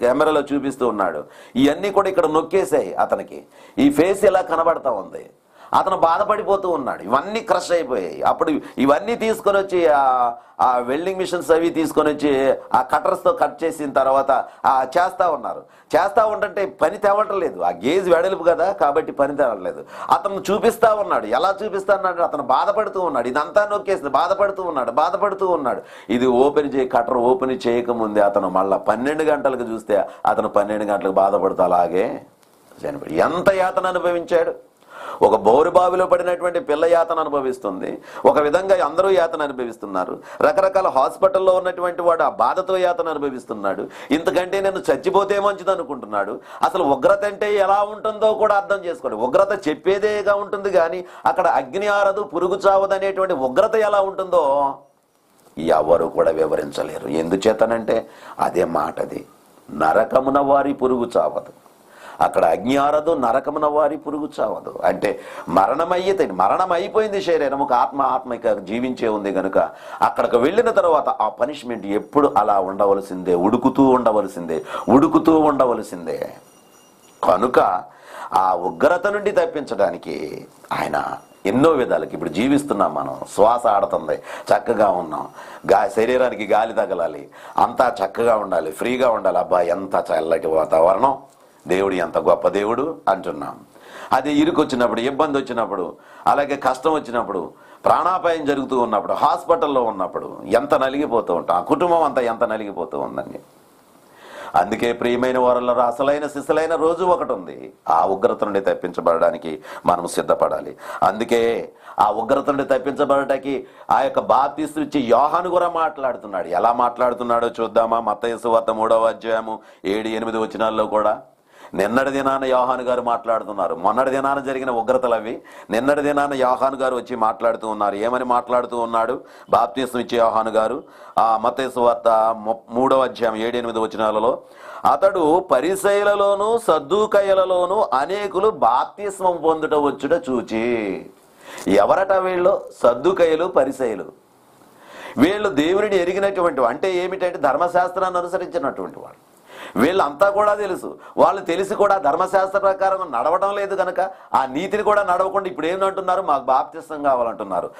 కెమెరాలో చూపిస్తూ ఉన్నాడు. ఇవన్నీ కూడా ఇక్కడ నొక్కేసాయి అతనికి. ఈ ఫేస్ ఇలా కనబడతా ఉంది? అతను బాధపడిపోతూ ఉన్నాడు. ఇవన్నీ క్రష్ అయిపోయాయి. అప్పుడు ఇవన్నీ తీసుకొని వచ్చి ఆ- వెల్డింగ్ మిషన్స్ అవి తీసుకొని వచ్చి ఆ కట్టర్స్తో కట్ చేసిన తర్వాత చేస్తూ చేస్తా ఉన్నారు. చేస్తా ఉంటే పని తేవటలేదు. ఆ గేజ్ వెడలుపు కదా కాబట్టి పని తేవట్లేదు. అతను చూపిస్తా ఉన్నాడు. ఎలా చూపిస్తా ఉన్నాడు? అతను బాధపడుతూ ఉన్నాడు. ఇదంతా నొక్కేసింది. బాధపడుతూ ఉన్నాడు. బాధపడుతూ ఉన్నాడు. ఇది ఓపెన్ చేయి కట్టర్ ఓపెన్ చేయకముందే అతను మళ్ళీ పన్నెండు గంటలకు చూస్తే అతను పన్నెండు గంటలకు బాధపడుతూ అలాగే చనిపోయి ఎంత యాతన అనుభవించాడు? ఒక బోరు బావిలో పడినటువంటి పిల్ల యాతన అనుభవిస్తుంది. ఒక విధంగా అందరూ యాతన అనుభవిస్తున్నారు. రకరకాల హాస్పిటల్లో ఉన్నటువంటి వాడు ఆ బాధతో యాతన అనుభవిస్తున్నాడు. ఇంతకంటే నేను చచ్చిపోతే మంచిది అనుకుంటున్నాడు. అసలు ఉగ్రత అంటే ఎలా ఉంటుందో కూడా అర్థం చేసుకోండి. ఉగ్రత చెప్పేదేగా ఉంటుంది కానీ అక్కడ అగ్ని ఆరదు పురుగు చావదు అనేటువంటి ఉగ్రత ఎలా ఉంటుందో ఎవరు కూడా వివరించలేరు. ఎందుచేతనంటే అదే మాటది. నరకమున వారి పురుగు చావదు. అక్కడ అగ్ని ఆరదు నరకమున వారి పురుగు చావదు. అంటే మరణమయ్యితే మరణం అయిపోయింది శరీరం. ఒక ఆత్మ ఆత్మ జీవించే ఉంది కనుక అక్కడికి వెళ్ళిన తర్వాత ఆ పనిష్మెంట్ ఎప్పుడు అలా ఉండవలసిందే? ఉడుకుతూ ఉండవలసిందే. ఉడుకుతూ ఉండవలసిందే. కనుక ఆ ఉగ్రత నుండి తప్పించడానికి ఆయన ఎన్నో విధాలకి ఇప్పుడు జీవిస్తున్నాం మనం. శ్వాస ఆడుతుంది. చక్కగా ఉన్నాం. గా శరీరానికి గాలి తగలాలి. అంతా చక్కగా ఉండాలి. ఫ్రీగా ఉండాలి. అబ్బా ఎంత చల్లటి వాతావరణం. దేవుడు ఎంత గొప్ప దేవుడు అంటున్నాం. అది ఇరుకొచ్చినప్పుడు ఇబ్బంది వచ్చినప్పుడు అలాగే కష్టం వచ్చినప్పుడు ప్రాణాపాయం జరుగుతూ ఉన్నప్పుడు హాస్పిటల్లో ఉన్నప్పుడు ఎంత నలిగిపోతూ ఉంటాం. ఆ కుటుంబం అంతా ఎంత నలిగిపోతూ ఉందండి. అందుకే ప్రియమైన వారిలో అసలైన సిసలైన రోజు ఒకటి ఉంది. ఆ ఉగ్రత నుండి తప్పించబడడానికి మనం సిద్ధపడాలి. అందుకే ఆ ఉగ్రత నుండి తప్పించబడటానికి ఆ యొక్క బాప్తీసు ఇచ్చి యోహాను కూడా మాట్లాడుతున్నాడు. ఎలా మాట్లాడుతున్నాడో చూద్దామా? మత్తయసు వార్త మూడవ అధ్యాయము ఏడు ఎనిమిది వచనాల్లో కూడా. నిన్నటి దినాన యోహాను గారు మాట్లాడుతున్నారు. మొన్నటి దినాన జరిగిన ఉగ్రతలు అవి. నిన్నటి దినాన యోహాను గారు వచ్చి మాట్లాడుతూ ఉన్నారు. ఏమని మాట్లాడుతూ ఉన్నాడు? బాప్తీసం ఇచ్చే యోహాను గారు. ఆ మతేసు వార్త మూడవ అధ్యాయం ఏడు ఎనిమిది వచనాలలో అతడు పరిశైలలోను సద్దుకయ్యలలోను అనేకులు బాప్తీస్మం పొందుట వచ్చుట చూచి ఎవరట వీళ్ళు? సద్దుకయ్యలు పరిశైలు వీళ్ళు దేవుడిని ఎరిగినటువంటి అంటే ఏమిటంటే ధర్మశాస్త్రాన్ని అనుసరించినటువంటి వాళ్ళు వీళ్ళంతా కూడా తెలుసు. వాళ్ళు తెలిసి కూడా ధర్మశాస్త్ర ప్రకారం నడవడం లేదు కనుక ఆ నీతిని కూడా నడవకుండా ఇప్పుడు ఏమంటున్నారు మాకు బాప్తిస్తం కావాలంటున్నారు.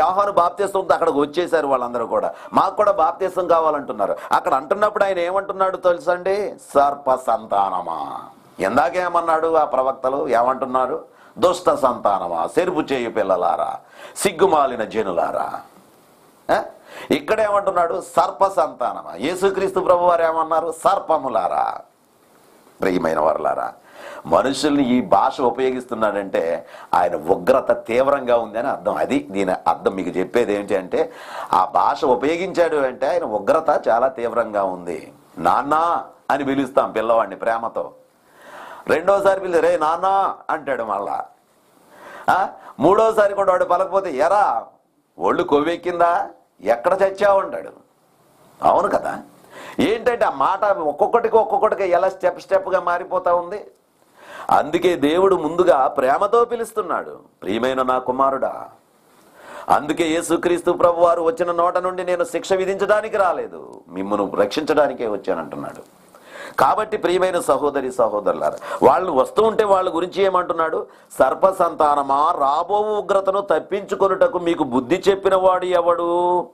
యోహాను బాప్తిస్తంతో అక్కడికి వచ్చేసారు వాళ్ళందరూ కూడా. మాకు కూడా బాప్తిస్తం కావాలంటున్నారు. అక్కడ అంటున్నప్పుడు ఆయన ఏమంటున్నాడు తెలుసండి? సర్ప సంతానమా ఎందాకేమన్నాడు ఆ ప్రవక్తలు? ఏమంటున్నారు? దుష్ట సంతానమా? సెరుపు చేయు పిల్లలారా. సిగ్గుమాలిన జనులారా. ఇక్కడ ఏమంటున్నాడు సర్ప సంతానమా? యేసుక్రీస్తు ప్రభు వారు ఏమన్నారు? సర్పములారా. ప్రియమైన వారులారా మనుషుల్ని ఈ భాష ఉపయోగిస్తున్నాడంటే ఆయన ఉగ్రత తీవ్రంగా ఉందని అర్థం. అది దీని అర్థం. మీకు చెప్పేది ఏంటి అంటే ఆ భాష ఉపయోగించాడు అంటే ఆయన ఉగ్రత చాలా తీవ్రంగా ఉంది. నాన్న అని పిలుస్తాం పిల్లవాడిని ప్రేమతో. రెండోసారి పిలిచి రే నాన్న అంటాడు మళ్ళా. మూడోసారి కూడా వాడు పలకపోతే ఎరా ఒళ్ళు కొవ్వెక్కిందా? ఎక్కడ చచ్చావు అంటాడు. అవును కదా. ఏంటంటే ఆ మాట ఒక్కొక్కటికి ఒక్కొక్కటికి ఎలా స్టెప్ స్టెప్గా మారిపోతా ఉంది. అందుకే దేవుడు ముందుగా ప్రేమతో పిలుస్తున్నాడు. ప్రియమైన నా కుమారుడా అందుకే యేసుక్రీస్తు ప్రభు వారు వచ్చిన నోట నుండి నేను శిక్ష విధించడానికి రాలేదు. మిమ్మల్ని రక్షించడానికే వచ్చానంటున్నాడు. కాబట్టి ప్రియమైన సహోదరి సహోదరులారు వాళ్ళు వస్తూ ఉంటే వాళ్ళ గురించి ఏమంటున్నాడు? సర్పసంతానమా? రాబో ఉగ్రతను తప్పించుకొనుటకు మీకు బుద్ధి చెప్పిన వాడు ఎవడు?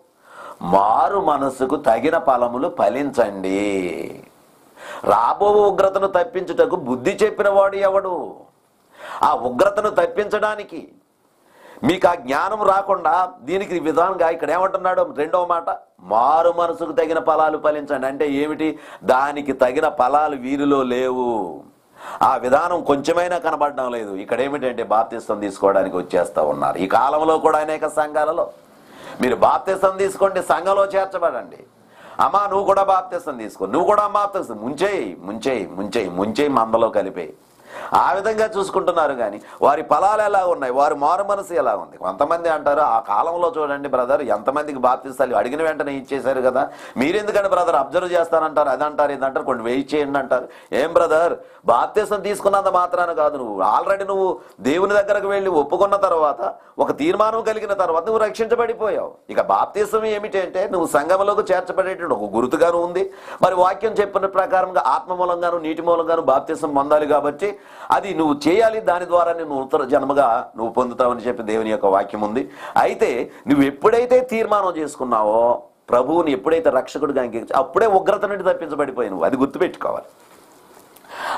మారు మనసుకు తగిన ఫలములు ఫలించండి. రాబో ఉగ్రతను తప్పించుటకు బుద్ధి చెప్పిన వాడు ఎవడు? ఆ ఉగ్రతను తప్పించడానికి మీకు ఆ జ్ఞానం రాకుండా దీనికి విధానంగా ఇక్కడ ఏమంటున్నాడు? రెండవ మాట మారు మనసుకు తగిన ఫలాలు ఫలించండి. అంటే ఏమిటి? దానికి తగిన ఫలాలు వీరిలో లేవు. ఆ విధానం కొంచెమైనా కనబడడం లేదు. ఇక్కడ ఏమిటంటే బాప్తిస్తం తీసుకోవడానికి వచ్చేస్తా ఉన్నారు. ఈ కాలంలో కూడా అనేక సంఘాలలో మీరు బాప్తిస్తం తీసుకోండి సంఘంలో చేర్చబడండి. అమ్మా నువ్వు కూడా బాప్తిస్తం తీసుకో. నువ్వు కూడా బాప్తిస్తం. ముంచేయి ముంచేయి ముంచేయి ముంచేయి మందలో కలిపేయి. ఆ విధంగా చూసుకుంటున్నారు కానీ వారి ఫలాలు ఎలా ఉన్నాయి? వారి మారు మనసు ఎలా ఉంది? కొంతమంది అంటారు ఆ కాలంలో చూడండి బ్రదర్ ఎంతమందికి బాప్తిస్తాలు అడిగిన వెంటనే ఇచ్చేశారు కదా. మీరెందుకంటే బ్రదర్ అబ్జర్వ్ చేస్తానంటారు అది అంటారు ఇది కొన్ని వెయిట్ చేయండి అంటారు. ఏం బ్రదర్? బాప్తిసం తీసుకున్నంత మాత్రాన కాదు నువ్వు. ఆల్రెడీ నువ్వు దేవుని దగ్గరకు వెళ్ళి ఒప్పుకున్న తర్వాత ఒక తీర్మానం కలిగిన తర్వాత నువ్వు రక్షించబడిపోయావు. ఇక బాప్తిసం ఏమిటి అంటే నువ్వు సంఘంలోకి చేర్చబడేటువంటి ఒక గుర్తుగాను ఉంది. మరి వాక్యం చెప్పిన ప్రకారంగా ఆత్మ మూలంగాను నీటి మూలంగాను బాప్తిసం పొందాలి కాబట్టి అది నువ్వు చేయాలి దాని ద్వారా నువ్వు ఉత్తర జన్మగా నువ్వు పొందుతావని చెప్పి దేవుని యొక్క వాక్యం ఉంది. అయితే నువ్వు ఎప్పుడైతే తీర్మానం చేసుకున్నావో ప్రభువుని ఎప్పుడైతే రక్షకుడిగా అంగీకరించి అప్పుడే ఉగ్రత నుండి తప్పించబడిపోయి నువ్వు. అది గుర్తుపెట్టుకోవాలి.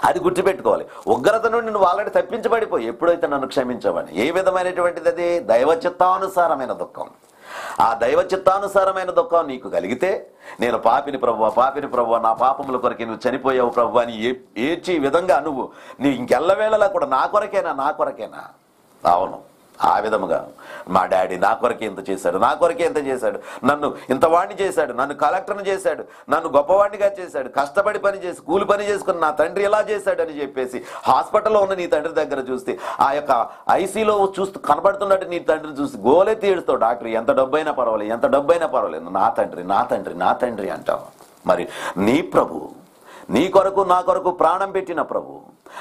అది గుర్తుపెట్టుకోవాలి. ఉగ్రత నుండి నువ్వు ఆల్రెడీ తప్పించబడిపోయి ఎప్పుడైతే నన్ను క్షమించవని. ఏ విధమైనటువంటిది అది? దైవ చిత్తానుసారమైన దుఃఖం. ఆ దైవ చిత్తానుసారమైన దుఃఖం నీకు కలిగితే నేను పాపిని ప్రభు పాపిని ప్రభు నా పాపముల కొరకే నువ్వు చనిపోయావు ప్రభు అని ఏ- ఏడ్చి విధంగా నువ్వు నీ ఇంకెల్లవేళలా కూడా నా కొరకేనా నా కొరకేనా? అవును. ఆ విధముగా మా డాడీ నా కొరకే ఇంత చేశాడు నా కొరకే ఇంత చేశాడు నన్ను ఇంతవాడిని చేశాడు నన్ను కలెక్టర్ని చేశాడు నన్ను గొప్పవాడినిగా చేశాడు కష్టపడి పని చేసి కూలి పని చేసుకుని నా తండ్రి ఎలా చేశాడు అని చెప్పేసి హాస్పిటల్లో ఉన్న నీ తండ్రి దగ్గర చూస్తే ఆ యొక్క ఐసీలో చూస్తూ కనబడుతున్నట్టు నీ తండ్రిని చూసి గోలే ఏడుస్తావు డాక్టర్ ఎంత డబ్బైనా పర్వాలేదు ఎంత డబ్బైనా పర్వాలేదు నా తండ్రి నా తండ్రి నా తండ్రి అంటావు. మరి నీ ప్రభు నీ కొరకు నా కొరకు ప్రాణం పెట్టిన ప్రభు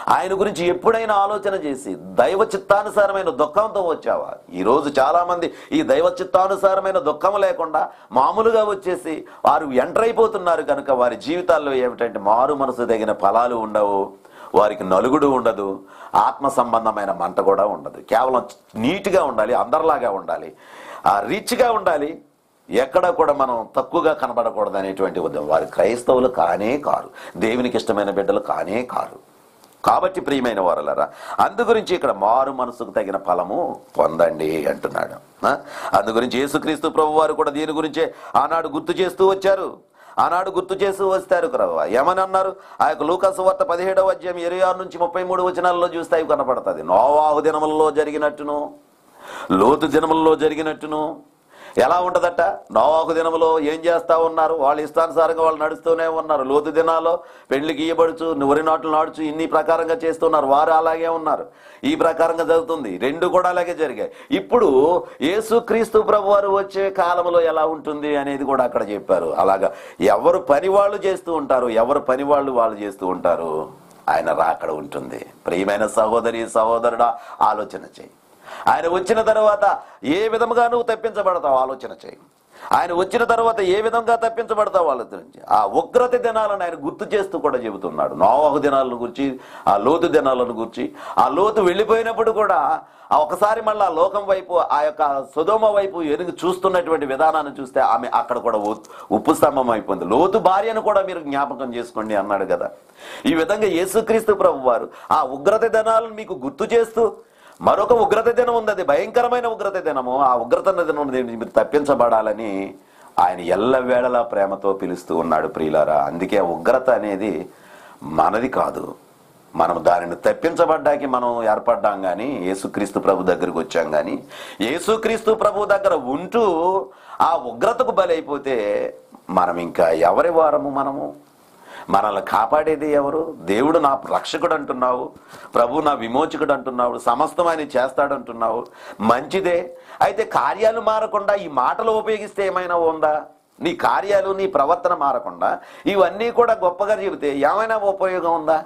ఆయన గురించి ఎప్పుడైనా ఆలోచన చేసి దైవ చిత్తానుసారమైన దుఃఖంతో వచ్చావా? ఈరోజు చాలామంది ఈ దైవ చిత్తానుసారమైన దుఃఖం లేకుండా మామూలుగా వచ్చేసి వారు ఎంటర్ అయిపోతున్నారు కనుక వారి జీవితాల్లో ఏమిటంటే మారు మనసు తగిన ఫలాలు ఉండవు వారికి నలుగుడు ఉండదు ఆత్మ సంబంధమైన మంట కూడా ఉండదు. కేవలం నీట్గా ఉండాలి అందరిలాగా ఉండాలి. ఆ రిచ్గా ఉండాలి. ఎక్కడ కూడా మనం తక్కువగా కనబడకూడదు అనేటువంటి ఉద్యమం వారి క్రైస్తవులు కానే కారు. దేవునికి ఇష్టమైన బిడ్డలు కానే కారు. కాబట్టి ప్రియమైన వారలరా అందు గురించి ఇక్కడ మారు మనసుకు తగిన ఫలము పొందండి అంటున్నాడు. అందుగురించి అందు గురించి యేసుక్రీస్తు ప్రభు వారు కూడా దీని గురించే ఆనాడు గుర్తు చేస్తూ వచ్చారు. ఆనాడు గుర్తు చేస్తూ వస్తారు ప్రభు. ఏమని అన్నారు ఆ యొక్క లూకాసు వార్త పదిహేడవ అధ్యాయం ఇరవై ఆరు నుంచి ముప్పై మూడు వచనాల్లో చూస్తే కనపడుతుంది. నోవాహు దినములలో జరిగినట్టును లోతు దినములలో జరిగినట్టును ఎలా ఉంటుందట? నోవాకు దినములో ఏం చేస్తూ ఉన్నారు? వాళ్ళు ఇష్టానుసారంగా వాళ్ళు నడుస్తూనే ఉన్నారు. లోతు దినాల్లో పెళ్ళికి ఇయ్యబడుచు వరి నాట్లు నాడుచు ఇన్ని ప్రకారంగా చేస్తున్నారు. వారు అలాగే ఉన్నారు. ఈ ప్రకారంగా జరుగుతుంది. రెండు కూడా అలాగే జరిగాయి. ఇప్పుడు యేసుక్రీస్తు ప్రభు వారు వచ్చే కాలంలో ఎలా ఉంటుంది అనేది కూడా అక్కడ చెప్పారు. అలాగా ఎవరు పని వాళ్ళు చేస్తూ ఉంటారు ఎవరు పని వాళ్ళు వాళ్ళు చేస్తూ ఉంటారు. ఆయన రాకడ ఉంటుంది. ప్రియమైన సహోదరి సహోదరుడా ఆలోచన చేయి. ఆయన వచ్చిన తర్వాత ఏ విధముగా నువ్వు తప్పించబడతావు ఆలోచన చేయి. ఆయన వచ్చిన తర్వాత ఏ విధంగా తప్పించబడతావు వాళ్ళ నుంచి ఆ ఉగ్రత దినాలను ఆయన గుర్తు చేస్తూ కూడా చెబుతున్నాడు. నోవాహు దినాలను గురించి ఆ లోతు దినాలను గురించి. ఆ లోతు వెళ్ళిపోయినప్పుడు కూడా ఆ ఒకసారి మళ్ళీ ఆ లోకం వైపు ఆ యొక్క సుధోమ వైపు ఎరుగు చూస్తున్నటువంటి విధానాన్ని చూస్తే ఆమె అక్కడ కూడా ఉప్పు స్తంభం అయిపోయింది. లోతు భార్యను కూడా మీరు జ్ఞాపకం చేసుకోండి అన్నాడు కదా. ఈ విధంగా యేసుక్రీస్తు ప్రభు వారు ఆ ఉగ్రత దినాలను మీకు గుర్తు చేస్తూ మరొక ఉగ్రత దినం ఉంది అది భయంకరమైన ఉగ్రత దినము. ఆ ఉగ్రత దినం మీరు తప్పించబడాలని ఆయన ఎల్లవేళలా ప్రేమతో పిలుస్తూ ఉన్నాడు ప్రియులారా. అందుకే ఉగ్రత అనేది మనది కాదు. మనం దానిని తప్పించబడ్డానికి మనం ఏర్పడ్డాం కానీ యేసుక్రీస్తు ప్రభు దగ్గరికి వచ్చాం కానీ యేసుక్రీస్తు ప్రభు దగ్గర ఉంటూ ఆ ఉగ్రతకు బలైపోతే మనం ఇంకా ఎవరి వారము మనము? మనల్ని కాపాడేది ఎవరు? దేవుడు నా రక్షకుడు అంటున్నావు ప్రభు నా విమోచకుడు అంటున్నావు సమస్తం ఆయన చేస్తాడంటున్నావు. మంచిదే. అయితే కార్యాలు మారకుండా ఈ మాటలు ఉపయోగిస్తే ఏమైనా ఉందా? నీ కార్యాలు నీ ప్రవర్తన మారకుండా ఇవన్నీ కూడా గొప్పగా చెబితే ఏమైనా ఉపయోగం ఉందా?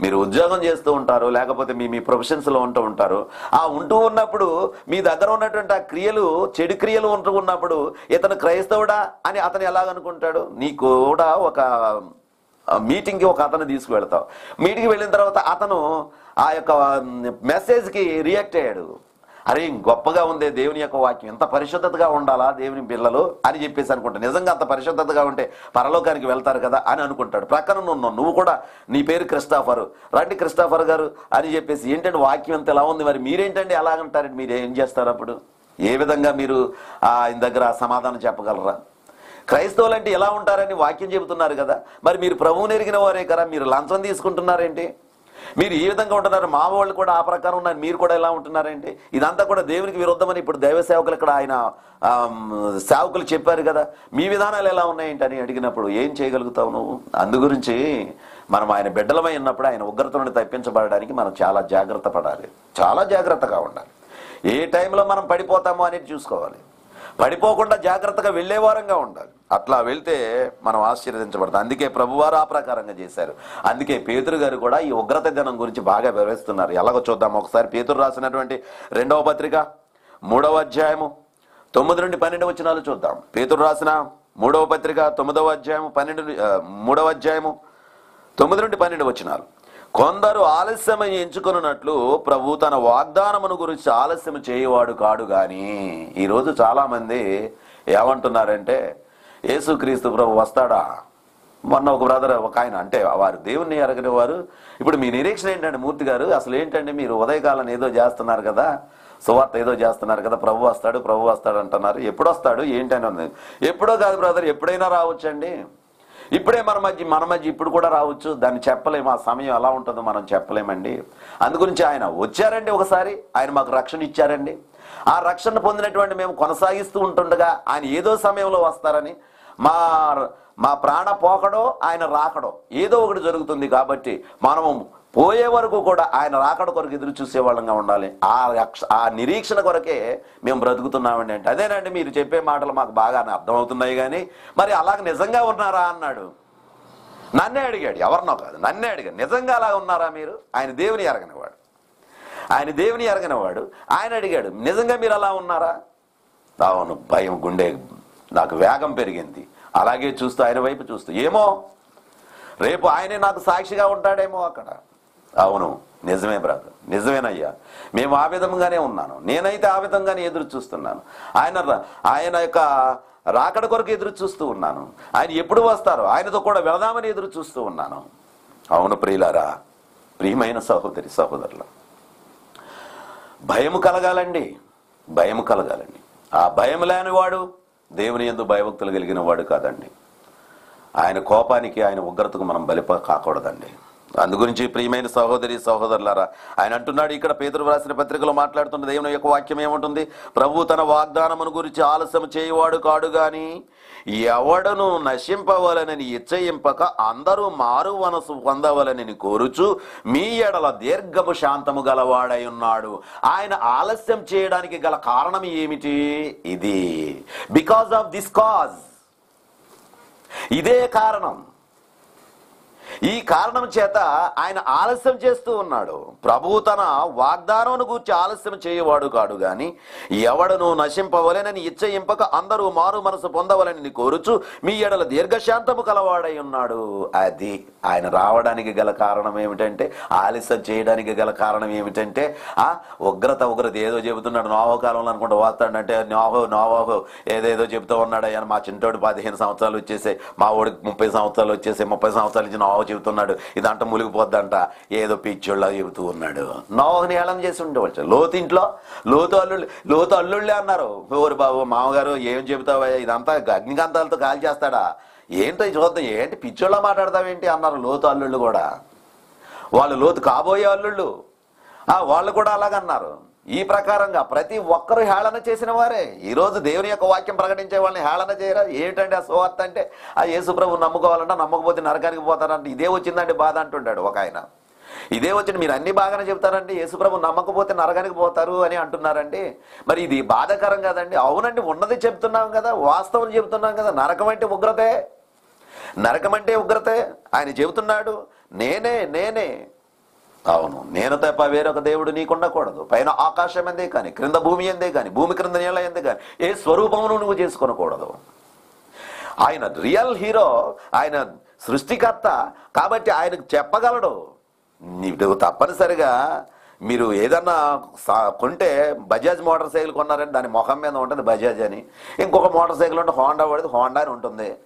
మీరు ఉద్యోగం చేస్తూ ఉంటారు లేకపోతే మీ మీ ప్రొఫెషన్స్లో ఉంటూ ఉంటారు. ఆ ఉంటూ ఉన్నప్పుడు మీ దగ్గర ఉన్నటువంటి ఆ క్రియలు చెడు క్రియలు ఉంటూ ఉన్నప్పుడు ఇతను క్రైస్తవుడా అని అతను ఎలాగనుకుంటాడు నీకు కూడా ఒక మీటింగ్కి ఒక అతను తీసుకువెళ్తావు. మీటింగ్కి వెళ్ళిన తర్వాత అతను ఆ యొక్క మెసేజ్కి రియాక్ట్ అయ్యాడు. అరే గొప్పగా ఉందే దేవుని యొక్క వాక్యం. ఎంత పరిశుద్ధతగా ఉండాలా దేవుని పిల్లలు అని చెప్పేసి అనుకుంటా. నిజంగా అంత పరిశుద్ధతగా ఉంటే పరలోకానికి వెళ్తారు కదా అని అనుకుంటాడు. ప్రక్కన నువ్వు నువ్వు కూడా నీ పేరు క్రిస్టాఫర్. రండి క్రిస్టాఫర్ గారు అని చెప్పేసి ఏంటంటే వాక్యం అంత ఎలా ఉంది మరి? మీరేంటండి ఎలాగంటారండి మీరు ఏం చేస్తారు అప్పుడు? ఏ విధంగా మీరు ఆయన దగ్గర సమాధానం చెప్పగలరా? క్రైస్తవులు అంటే ఎలా ఉంటారని వాక్యం చెబుతున్నారు కదా. మరి మీరు ప్రభువుని ఎరిగిన వారే కదా. మీరు లంచం తీసుకుంటున్నారేంటి? మీరు ఈ విధంగా ఉంటున్నారు మా వాళ్ళు కూడా ఆ ప్రకారం ఉన్నారు మీరు కూడా ఎలా ఉంటున్నారంటే? ఇదంతా కూడా దేవునికి విరుద్ధమని ఇప్పుడు దైవ సేవకులు ఇక్కడ ఆయన సేవకులు చెప్పారు కదా. మీ విధానాలు ఎలా ఉన్నాయంటే అని అడిగినప్పుడు ఏం చేయగలుగుతావు నువ్వు? అందు గురించి మనం ఆయన బిడ్డలమై ఉన్నప్పుడు ఆయన ఉగ్రత నుండి తప్పించబడడానికి మనం చాలా జాగ్రత్త పడాలి. చాలా జాగ్రత్తగా ఉండాలి. ఏ టైంలో మనం పడిపోతామో అనేది చూసుకోవాలి. పడిపోకుండా జాగ్రత్తగా వెళ్ళేవారంగా ఉండాలి. అట్లా వెళ్తే మనం ఆశీర్వదించబడతాం. అందుకే ప్రభువారు ఆ ప్రకారంగా చేశారు. అందుకే పేతురు గారు కూడా ఈ ఉగ్రత దినం గురించి బాగా వివరిస్తున్నారు. ఎలాగో చూద్దాం. ఒకసారి పేతురు రాసినటువంటి రెండవ పత్రిక మూడవ అధ్యాయము తొమ్మిది నుండి పన్నెండు వచ్చినాలు చూద్దాం. పేతురు రాసిన మూడవ పత్రిక తొమ్మిదవ అధ్యాయము పన్నెండు మూడవ అధ్యాయము తొమ్మిది నుండి పన్నెండు వచ్చినారు కొందరు ఆలస్యమై ఎంచుకున్నట్లు ప్రభు తన వాగ్దానమును గురించి ఆలస్యం చేయవాడు కాడు కానీ ఈరోజు చాలామంది ఏమంటున్నారంటే యేసుక్రీస్తు ప్రభు వస్తాడా? మొన్న ఒక బ్రదర్ ఒక ఆయన అంటే వారు దేవుణ్ణి అరగని వారు ఇప్పుడు మీ నిరీక్షణ ఏంటండి మూర్తి గారు? అసలు ఏంటండి మీరు ఉదయకాలం ఏదో చేస్తున్నారు కదా? సువార్త ఏదో చేస్తున్నారు కదా? ప్రభు వస్తాడు ప్రభు వస్తాడు అంటున్నారు. ఎప్పుడు వస్తాడు ఏంటని ఉంది? ఎప్పుడో కాదు బ్రదర్ ఎప్పుడైనా రావచ్చండి. ఇప్పుడే మన మధ్య మన మధ్య ఇప్పుడు కూడా రావచ్చు. దాన్ని చెప్పలేము. ఆ సమయం ఎలా ఉంటుందో మనం చెప్పలేమండి. అందుగురించి ఆయన వచ్చారండి ఒకసారి. ఆయన మాకు రక్షణ ఇచ్చారండి. ఆ రక్షణ పొందినటువంటి మేము కొనసాగిస్తూ ఉంటుండగా ఆయన ఏదో సమయంలో వస్తారని మా మా ప్రాణ పోకడో ఆయన రాకడో. ఏదో ఒకటి జరుగుతుంది కాబట్టి మనము పోయే వరకు కూడా ఆయన రాకడ కొరకు ఎదురు చూసేవాళ్ళంగా ఉండాలి. ఆ ఆ నిరీక్షణ కొరకే మేము బ్రతుకుతున్నామండి అంటే. అదేనండి మీరు చెప్పే మాటలు మాకు బాగా అర్థమవుతున్నాయి కానీ మరి అలాగ నిజంగా ఉన్నారా అన్నాడు. నన్నే అడిగాడు ఎవరినో కాదు నన్నే అడిగాడు. నిజంగా అలా ఉన్నారా మీరు? ఆయన దేవుని ఎరగనివాడు. ఆయన దేవుని ఎరగనివాడు. ఆయన అడిగాడు నిజంగా మీరు అలా ఉన్నారా? అవును భయం గుండె నాకు వేగం పెరిగింది. అలాగే చూస్తూ ఆయన వైపు చూస్తూ ఏమో? రేపు ఆయనే నాకు సాక్షిగా ఉంటాడేమో అక్కడ. అవును నిజమే బ్రదర్ నిజమేనయ్యా. మేము ఆ విధంగానే ఉన్నాను. నేనైతే ఆ విధంగానే ఎదురు చూస్తున్నాను. ఆయన ఆయన యొక్క రాకడ కొరకు ఎదురు చూస్తూ ఉన్నాను. ఆయన ఎప్పుడు వస్తారో ఆయనతో కూడా వెళదామని ఎదురు చూస్తూ ఉన్నాను. అవును ప్రియులారా ప్రియమైన సహోదరి సహోదరులు భయము కలగాలండి భయము కలగాలండి. ఆ భయం లేనివాడు దేవుని ఎందు భయభక్తులు కలిగిన వాడు కాదండి. ఆయన కోపానికి ఆయన ఉగ్రతకు మనం బలిప కాకూడదండి. అందుగురించి ప్రియమైన సహోదరి సహోదరులారా ఆయన అంటున్నాడు ఇక్కడ పేదరు వ్రాసిన పత్రికలో మాట్లాడుతున్న దేవుని యొక్క వాక్యం ఏముంటుంది? ప్రభు తన వాగ్దానమును గురించి ఆలస్యం చేయవాడు కాడు గాని ఎవడను నశింపవలనని ఇచ్చయింపక అందరూ మారు మనసు పొందవలనని కోరుచు మీ ఎడల దీర్ఘపు శాంతము గలవాడై ఉన్నాడు. ఆయన ఆలస్యం చేయడానికి గల కారణం ఏమిటి? ఇది. బికాస్ ఆఫ్ దిస్ కాజ్ ఇదే కారణం. ఈ కారణం చేత ఆయన ఆలస్యం చేస్తూ ఉన్నాడు. ప్రభువు తన వాగ్దానం గూర్చి ఆలస్యం చేయవాడు కాడు గాని ఎవడను నశింపవలేనని ఇచ్చయింపక అందరూ మారు మనసు పొందవలని కోరుచు మీ ఎడల దీర్ఘశాంతము కలవాడై ఉన్నాడు. అది ఆయన రావడానికి గల కారణం ఏమిటంటే ఆలస్యం చేయడానికి గల కారణం ఏమిటంటే ఆ ఉగ్రత ఉగ్రత ఏదో చెబుతున్నాడు. నోవో కాలంలో అనుకుంటూ వస్తాడంటే నోవో నోవో ఏదేదో చెబుతూ ఉన్నాడు ఆయన మా చింటోడు పదిహేను సంవత్సరాలు వచ్చేసాయి మా ఓడికి ముప్పై సంవత్సరాలు వచ్చేసాయి ముప్పై సంవత్సరాల నుంచి నోవో చెబుతున్నాడు ఇదంట ములిగిపోద్దంట ఏదో పిచ్చోళ్ళ చెబుతూ ఉన్నాడు. నోవని ఏళన చేసి ఉండవచ్చు లోతు ఇంట్లో లోతు అల్లుళ్ళు లోతు అల్లుళ్ళే అన్నారు. ఓరు బాబు మామగారు ఏం చెబుతావా? ఇదంతా అగ్నికాంతాలతో కాల్ చేస్తాడా? ఏంటో ఇది చూద్దాం ఏంటి పిచ్చోళ్ళ మాట్లాడతావేంటి? అన్నారు లోతు అల్లుళ్ళు కూడా. వాళ్ళు లోతు కాబోయే అల్లుళ్ళు. వాళ్ళు కూడా అలాగన్నారు. ఈ ప్రకారంగా ప్రతి ఒక్కరు హేళన చేసిన వారే. ఈరోజు దేవుని యొక్క వాక్యం ప్రకటించే వాళ్ళని హేళన చేయరా? ఏమిటంటే ఆ సువార్త అంటే? ఆ యేసుప్రభు నమ్ముకోవాలంటే నమ్మకపోతే నరకానికి పోతారంటే ఇదే వచ్చిందండి బాధ అంటుంటాడు ఒక ఆయన. ఇదే వచ్చింది మీరు అన్ని బాగానే చెప్తారండి యేసుప్రభు నమ్మకపోతే నరకానికి పోతారు అని అంటున్నారండి. మరి ఇది బాధాకరం కదండి. అవునండి ఉన్నది చెప్తున్నాం కదా వాస్తవం చెప్తున్నాం కదా నరకం అంటే ఉగ్రతే. నరకం అంటే ఉగ్రతే. ఆయన చెబుతున్నాడు నేనే నేనే అవును. నేను తప్ప వేరొక దేవుడు నీకు ఉండకూడదు పైన ఆకాశం ఎందే కానీ క్రింద భూమి ఎందే కానీ భూమి క్రింద నేల ఎందే కానీ ఏ స్వరూపమును నువ్వు చేసుకొనకూడదు. ఆయన రియల్ హీరో ఆయన సృష్టికర్త కాబట్టి ఆయనకు చెప్పగలడు. నీవు తప్పనిసరిగా మీరు ఏదన్నా సా- కొంటే బజాజ్ మోటార్ సైకిల్ కొన్నారని దాని ముఖం మీద ఉంటుంది బజాజ్ అని. ఇంకొక మోటార్ సైకిల్ ఉంటే హోండా పడితే హోండా అని ఉంటుంది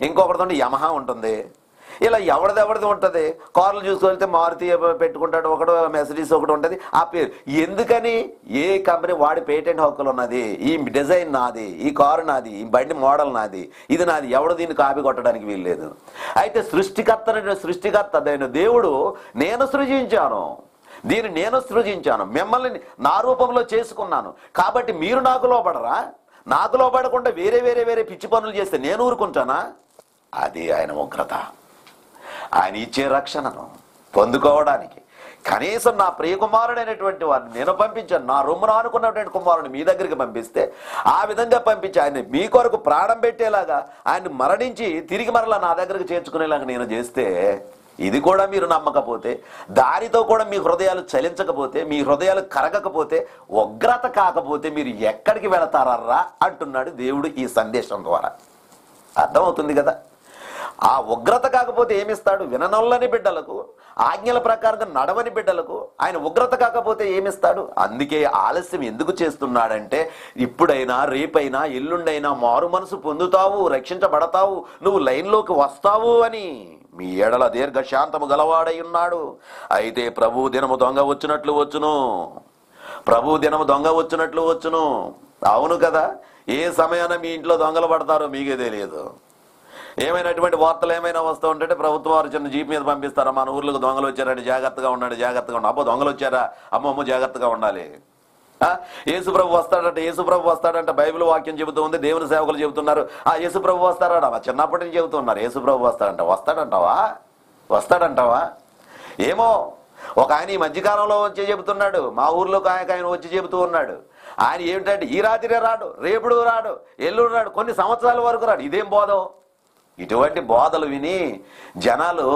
ఇంకొకటి ఉంటే యమహా ఉంటుంది. ఇలా ఎవరిది ఉంటుంది? కార్లు చూసుకెళ్తే మారుతి పెట్టుకుంటాడు ఒకడు మెసడీస్ ఒకటి ఉంటుంది. ఆ పేరు. ఎందుకని? ఏ కంపెనీ వాడి పేటెంట్ హక్కులు ఉన్నది? ఈ డిజైన్ నాది ఈ కారు నాది ఈ బండి మోడల్ నాది ఇది నాది. ఎవడు దీన్ని కాపీ కొట్టడానికి వీల్లేదు. అయితే సృష్టికర్త సృష్టికర్త నేను దేవుడు నేను సృజించాను. దీన్ని నేను సృజించాను. మిమ్మల్ని నా రూపంలో చేసుకున్నాను. కాబట్టి మీరు నాకు లోపడరా నాకు లోపడకుండా వేరే వేరే వేరే పిచ్చి పనులు చేస్తే నేను ఊరుకుంటానా? అది ఆయన ఉగ్రత. ఆయన ఇచ్చే రక్షణను పొందుకోవడానికి కనీసం నా ప్రియకుమారుడైనటువంటి వారిని నేను పంపించాను నా రొమ్మున అనుకున్నటువంటి కుమారుని మీ దగ్గరికి పంపిస్తే ఆ విధంగా పంపించి ఆయన మీ కొరకు ప్రాణం పెట్టేలాగా ఆయన మరణించి తిరిగి మరలా నా దగ్గరికి చేర్చుకునేలాగా నేను చేస్తే ఇది కూడా మీరు నమ్మకపోతే దానితో కూడా మీ హృదయాలు చలించకపోతే మీ హృదయాలు కరగకపోతే ఉగ్రత కాకపోతే మీరు ఎక్కడికి వెళతారర్రా అంటున్నాడు దేవుడు ఈ సందేశం ద్వారా. అర్థమవుతుంది కదా? ఆ ఉగ్రత కాకపోతే ఏమిస్తాడు? విననొల్లని బిడ్డలకు ఆజ్ఞల ప్రకారంగా నడవని బిడ్డలకు ఆయన ఉగ్రత కాకపోతే ఏమిస్తాడు? అందుకే ఆలస్యం ఎందుకు చేస్తున్నాడంటే ఇప్పుడైనా రేపైనా ఎల్లుండైనా మారు మనసు పొందుతావు రక్షించబడతావు నువ్వు లైన్లోకి వస్తావు అని మీ ఎడల దీర్ఘశాంతము గలవాడై ఉన్నాడు. అయితే ప్రభు దినము దొంగ వచ్చినట్లు వచ్చును. ప్రభు దినము దొంగ వచ్చినట్లు వచ్చును. అవును కదా? ఏ సమయాన మీ ఇంట్లో దొంగలు పడతారో మీకే తెలియదు. ఏమైనటువంటి వార్తలు ఏమైనా వస్తూ ఉంటే ప్రభుత్వం వారు చిన్న జీప్ మీద పంపిస్తారా? మన ఊర్లకు దొంగలు వచ్చారంటే జాగ్రత్తగా ఉండండి జాగ్రత్తగా ఉండండి. అబ్బో దొంగలు వచ్చారా? అమ్మమ్మ జాగ్రత్తగా ఉండాలి. ఆ, యేసుప్రభు వస్తాడంటే యేసుప్రభు వస్తాడంట బైబిల్ వాక్యం చెబుతూ ఉంది దేవుని సేవకులు చెబుతున్నారు. ఆ యేసుప్రభు వస్తాడా చిన్నప్పటి నుంచి చెబుతున్నారు. యేసుప్రభు వస్తాడంట. వస్తాడంటావా? వస్తాడంటావా? ఏమో ఒక ఆయన ఈ మధ్యకాలంలో వచ్చి చెబుతున్నాడు. మా ఊర్లో ఆయన ఆయన వచ్చి చెబుతూ ఉన్నాడు. ఆయన ఏమిటంటే ఈ రాత్రి రాడు రేపుడు రాడు ఎల్లుడు రాడు కొన్ని సంవత్సరాల వరకు రాడు. ఇదేం బోధం? ఇటువంటి బోధలు విని జనాలు